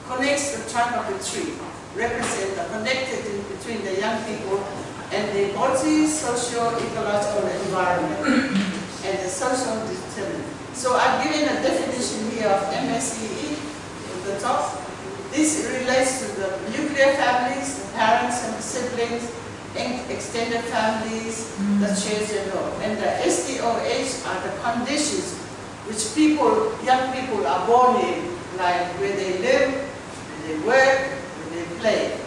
connects the trunk of the tree, represent the connected between the young people and the multi-socio-ecological environment and the social determinant. So I've given a definition here of MSEE at the top. This relates to the nuclear families, the parents and the siblings, extended families, the children, and the SDOH are the conditions which people, young people are born in, like where they live, where they work, where they play.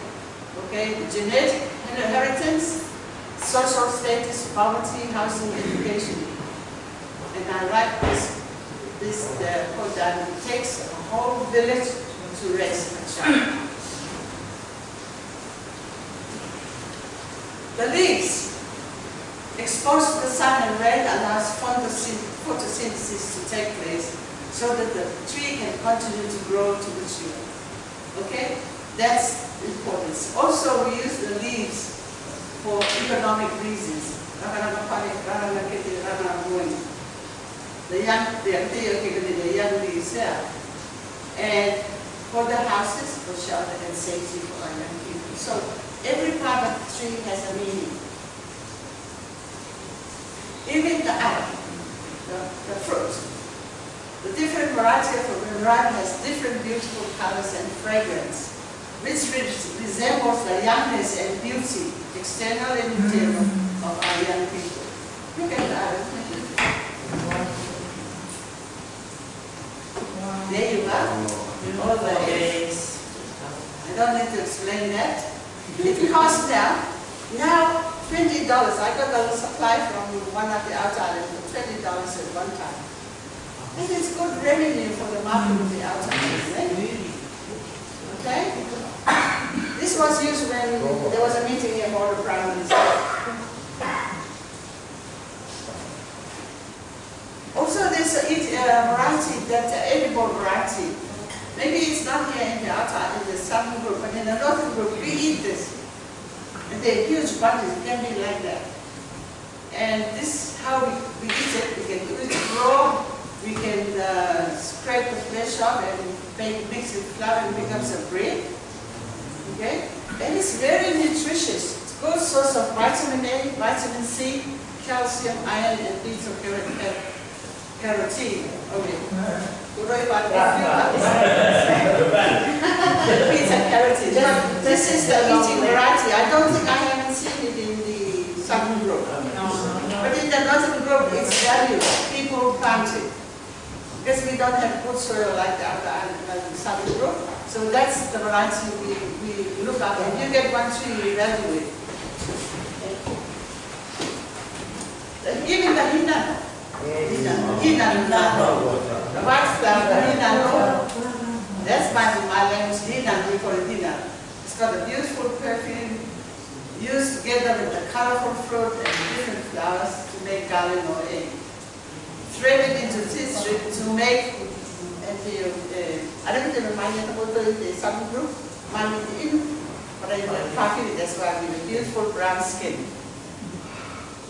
Okay, the genetic inheritance, social status, poverty, housing, education. And I like this, this uh, quote that it takes a whole village to raise a child. The leaves exposed to the sun and rain allows photosynthesis to take place so that the tree can continue to grow to mature. Okay? That's important. Also, we use the leaves for economic reasons. The young, the the young leaves there. And for the houses, for shelter and safety for our young people. So every part of the tree has a meaning. Even the apple, the, the fruit, the different variety of the variety has different beautiful colors and fragrance, which re- resembles the youngness and beauty, external and internal, of our young people. Look at the. There you are. All the eggs. I don't need to explain that. It costs now, now twenty dollars. I got a supply from one of the outer islands for twenty dollars at one time. And it's good revenue for the market of the outer islands, right? Okay? This was used when there was a meeting here for the prime minister. Also, there's a uh, variety, that edible variety. Maybe it's not here in the outer, in the southern group, but in the northern group, we eat this. And they're huge it can be like that. And this is how we, we eat it. We can do it raw, we can uh, scrape the flesh off and make, mix it flour and becomes a bread. Okay? And it's very nutritious. It's a good source of vitamin A, vitamin C, calcium, iron, and beta carotene. Carotene. Okay. Uroy pa- Beta carotene. But This is the eating variety. I don't think I haven't seen it in the southern group. But in the northern group, it's valued. People plant it. Because we don't have good soil like the other island, like the southern group. So that's the variety we, we look at. And you get one tree, we value it. Even the hinano. The the. That's my, hinano, we call it hinano. It's got a beautiful perfume, used together with the colorful fruit and different flowers to make garland or egg. Threaded into this strip to make, the, uh, I don't know if my about the southern group, mine in, but I it, that's why with a beautiful brown skin.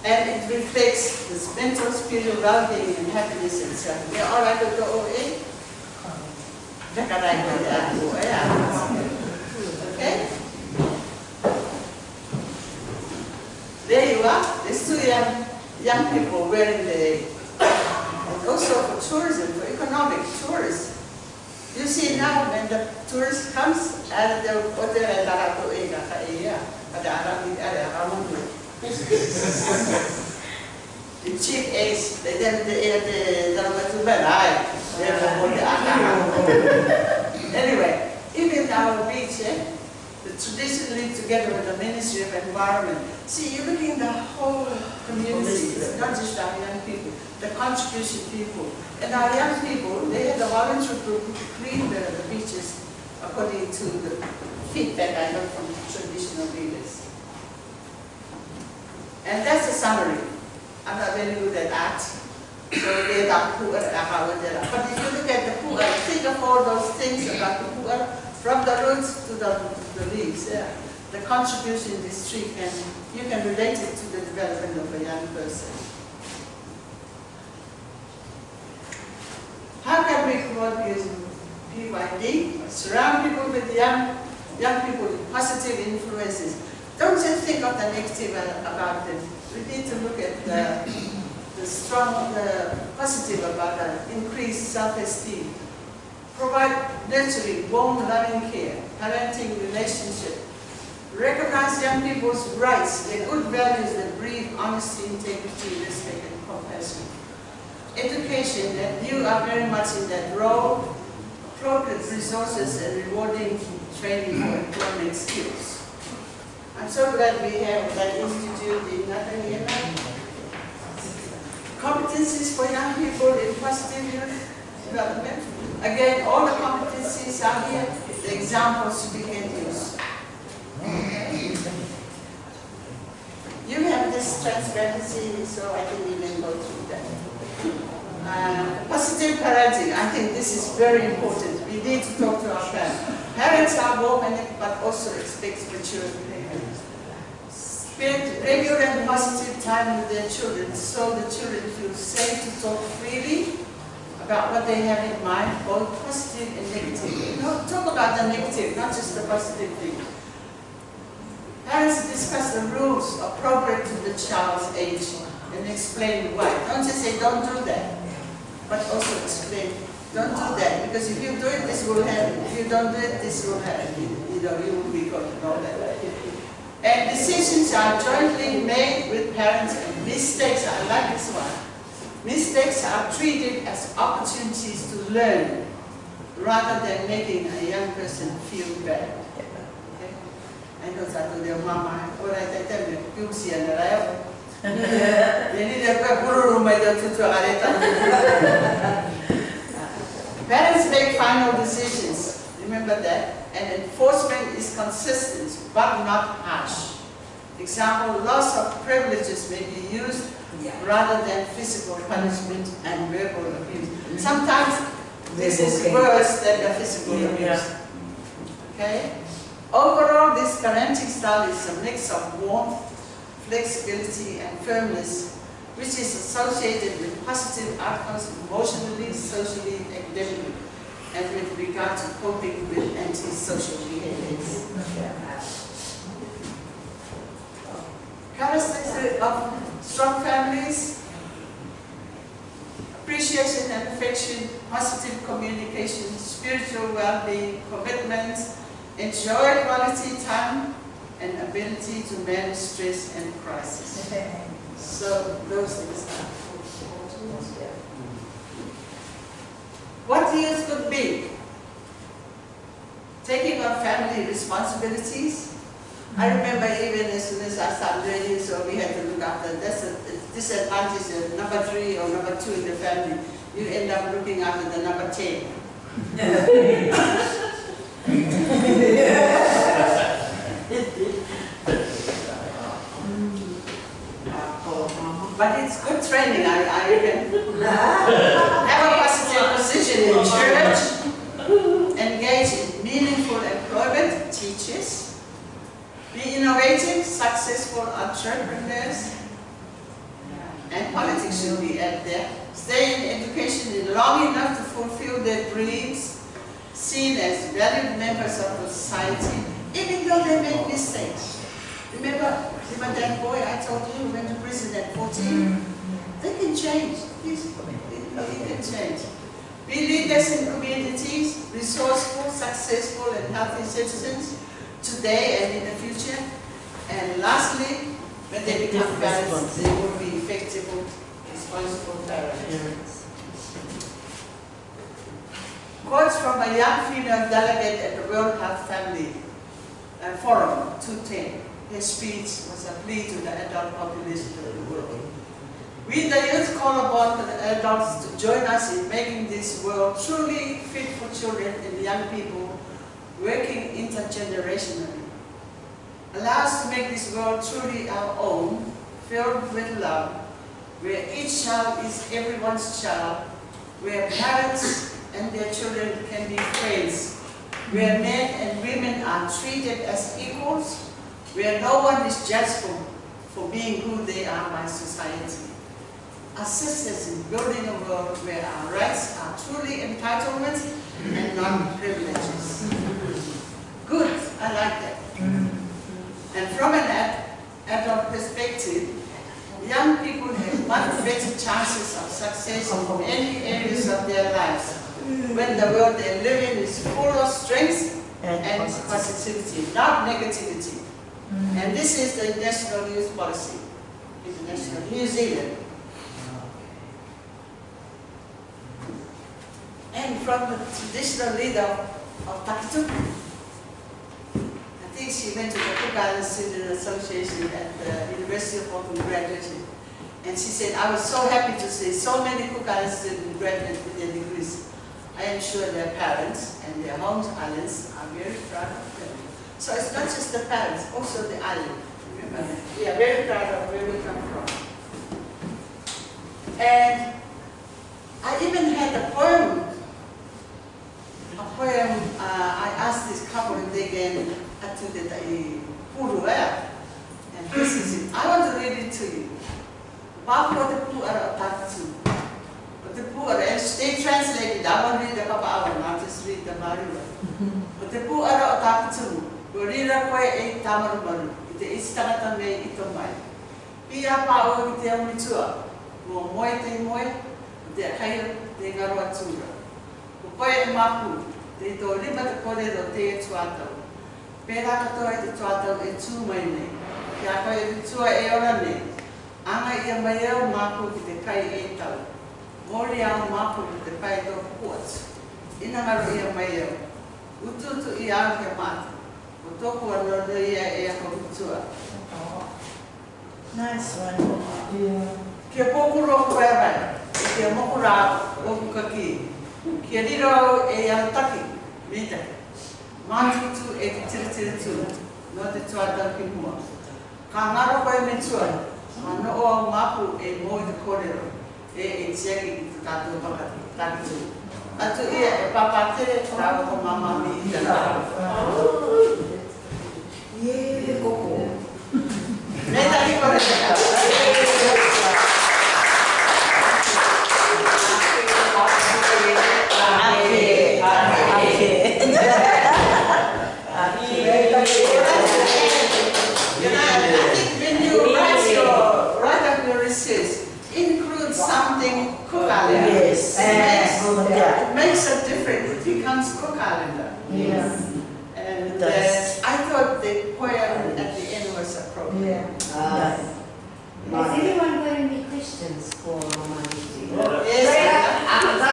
And it reflects this mental, spiritual well-being and happiness and so. We're all right with the OA? Becca right with the OA, yeah. Okay? There you are, there's two young, young people wearing the, and also for tourism, for economic tourism. You see now when the tourist comes, uh, and the hotel uh, and the ega ka iya, ada alam di ada. The cheap eggs, the the the the balai, they for the Anyway, even our beach, eh, the traditionally together with the Ministry of Environment. See, you're looking the whole community, not just our young people, the contribution people. And our young people, they had a volunteer group to clean the, the beaches according to the feedback I got from traditional leaders. And that's a summary. I'm not very good at that. So they But if you look at the poor, think of all those things about the poor, from the roots to the, the leaves, yeah. The contribution this tree can, you can relate it to the development of a young person. How can we promote PYD? Surround people with young, young people with positive influences. Don't just think of the negative uh, about them. We need to look at the, the strong, the positive about the increased self-esteem. Provide nurturing, warm, loving care, parenting relationship. Recognize young people's rights, their good values that breathe honesty, integrity, respect, and compassion education, that you are very much in that role, appropriate resources and rewarding training for employment skills. I'm so glad we have that institute in Nathaniel. Competencies for young people in positive youth development. Again, all the competencies are here, the examples we can use. You have this transparency, so I can even go through that. Uh, positive parenting, I think this is very important. We need to talk to our parents. Parents are women, but also expect mature. Spend regular and positive time with their children so the children feel safe to talk freely about what they have in mind, both positive and negative. Talk about the negative, not just the positive thing. Parents discuss the rules appropriate to the child's age and explain why. Don't just say, don't do that but also explain, don't do that, because if you do it, this will happen. If you don't do it, this will happen. You, know, you will be caught and all that. And decisions are jointly made with parents, and mistakes, are like this one. Mistakes are treated as opportunities to learn, rather than making a young person feel bad. Okay? I know that to their mama, all right, I tell you, you'll see another Jadi dia buat buru rumah dia cucu Parents make final decisions. Remember that. And enforcement is consistent, but not harsh. Example, loss of privileges may be used rather than physical punishment and verbal abuse. Mm-hmm. Sometimes this is worse than the physical abuse. Okay? Overall, this parenting style is a mix of warmth, flexibility, and firmness, which is associated with positive outcomes emotionally, socially, and academically, and with regard to coping with antisocial behaviors. Characteristics of um, strong families, appreciation and affection, positive communication, spiritual well-being, commitment, enjoy quality time, and ability to manage stress and crisis. So those things are What youth could be? Taking on family responsibilities. I mm-hmm. remember even as soon as I started reading, so we had to look after that's a disadvantage of number three or number two in the family. You end up looking after the number ten. But it's good training, I, I reckon. Have a positive position in church. Engage in meaningful employment, teachers. Be innovative, successful entrepreneurs. And politics should be added there. Stay in education long enough to fulfill their dreams, seen as valued members of society, even though they make mistakes. Remember, remember that boy I told you who went to prison at 14? They can change. Please, they can change. Be leaders in communities, resourceful, successful, and healthy citizens today and in the future. And lastly, when they become parents, they will be effective, responsible parents. Quotes from a young female delegate at the World Health Family uh, Forum 210. Her speech was a plea to the adult population of the world. We, the youth, call upon the adults to join us in making this world truly fit for children and young people working intergenerationally. Allow us to make this world truly our own, filled with love, where each child is everyone's child, where parents and their children can be friends, where men and women are treated as equals, where no one is judged for, for being who they are by society assist us in building a world where our rights are truly entitlements and not privileges. Good, I like that. And from an ad- adult perspective, young people have much better chances of success in any areas of their lives when the world they live in is full of strength and positivity, not negativity. Mm-hmm. And this is the national youth policy, international mm-hmm. New Zealand. Mm-hmm. And from the traditional leader of Takitumu, I think she went to the Cook Island Student Association at the University of Auckland graduated. And she said, I was so happy to see so many Cook Island students graduate with their degrees. I am sure their parents and their home islands are very proud. So it's not just the parents, also the island. Remember, we are very proud of where we come from. And I even had a poem a poem, uh, I asked this couple if they can attend a purua, and this is it. I want to read it to you. Bako te pu ara tatu. But the pu ara, and they translated, I won't read the papa hour, I'll just read the Marua. But the pu ara o ko rira koe e tamaru maru, i te isi tangata me i tō mai. Pia pa o i te amunitua, mō mo moe te moe, o te akaia te ngaroa tura. Ko koe e mapu, te tō lima te kore do te e tuatau. Pērā katoa e te tuatau e tū mai nei. Kia koe e tua e ora nei. Anga ia mai au mapu ki te kai e tau. Mori au mapu ki te pai tō kuat. Ina ngaro ia mai au. Ututu i au ke mata. O tōku anō ia e ako kutua. Nice one. Yeah. Kia pōkuro koe rai. Kia mokura o kukaki. Kia riro au e au taki, mita. Mātutu e te tiri tiri tū, no te tuatau ki mua. Ka ngaro koe me tua, ma no o au mapu e moi te kōrero, e e tiaki i te tātou pakati, taki tū. Atu ia e papatere, rau ko mama mi i te rau. Yeah, koko. Nei taki kore te kau. Ake, ake. You know, I think when you write your, write up your include something Cook Islander. Yes. It makes, Yeah. it makes a difference, it becomes Cook Islander. Yeah. And with us. Yes, I thought the poem at the end was appropriate. Yeah. Uh, yes. Is anyone going to be Christians for Monday? Yes. yes.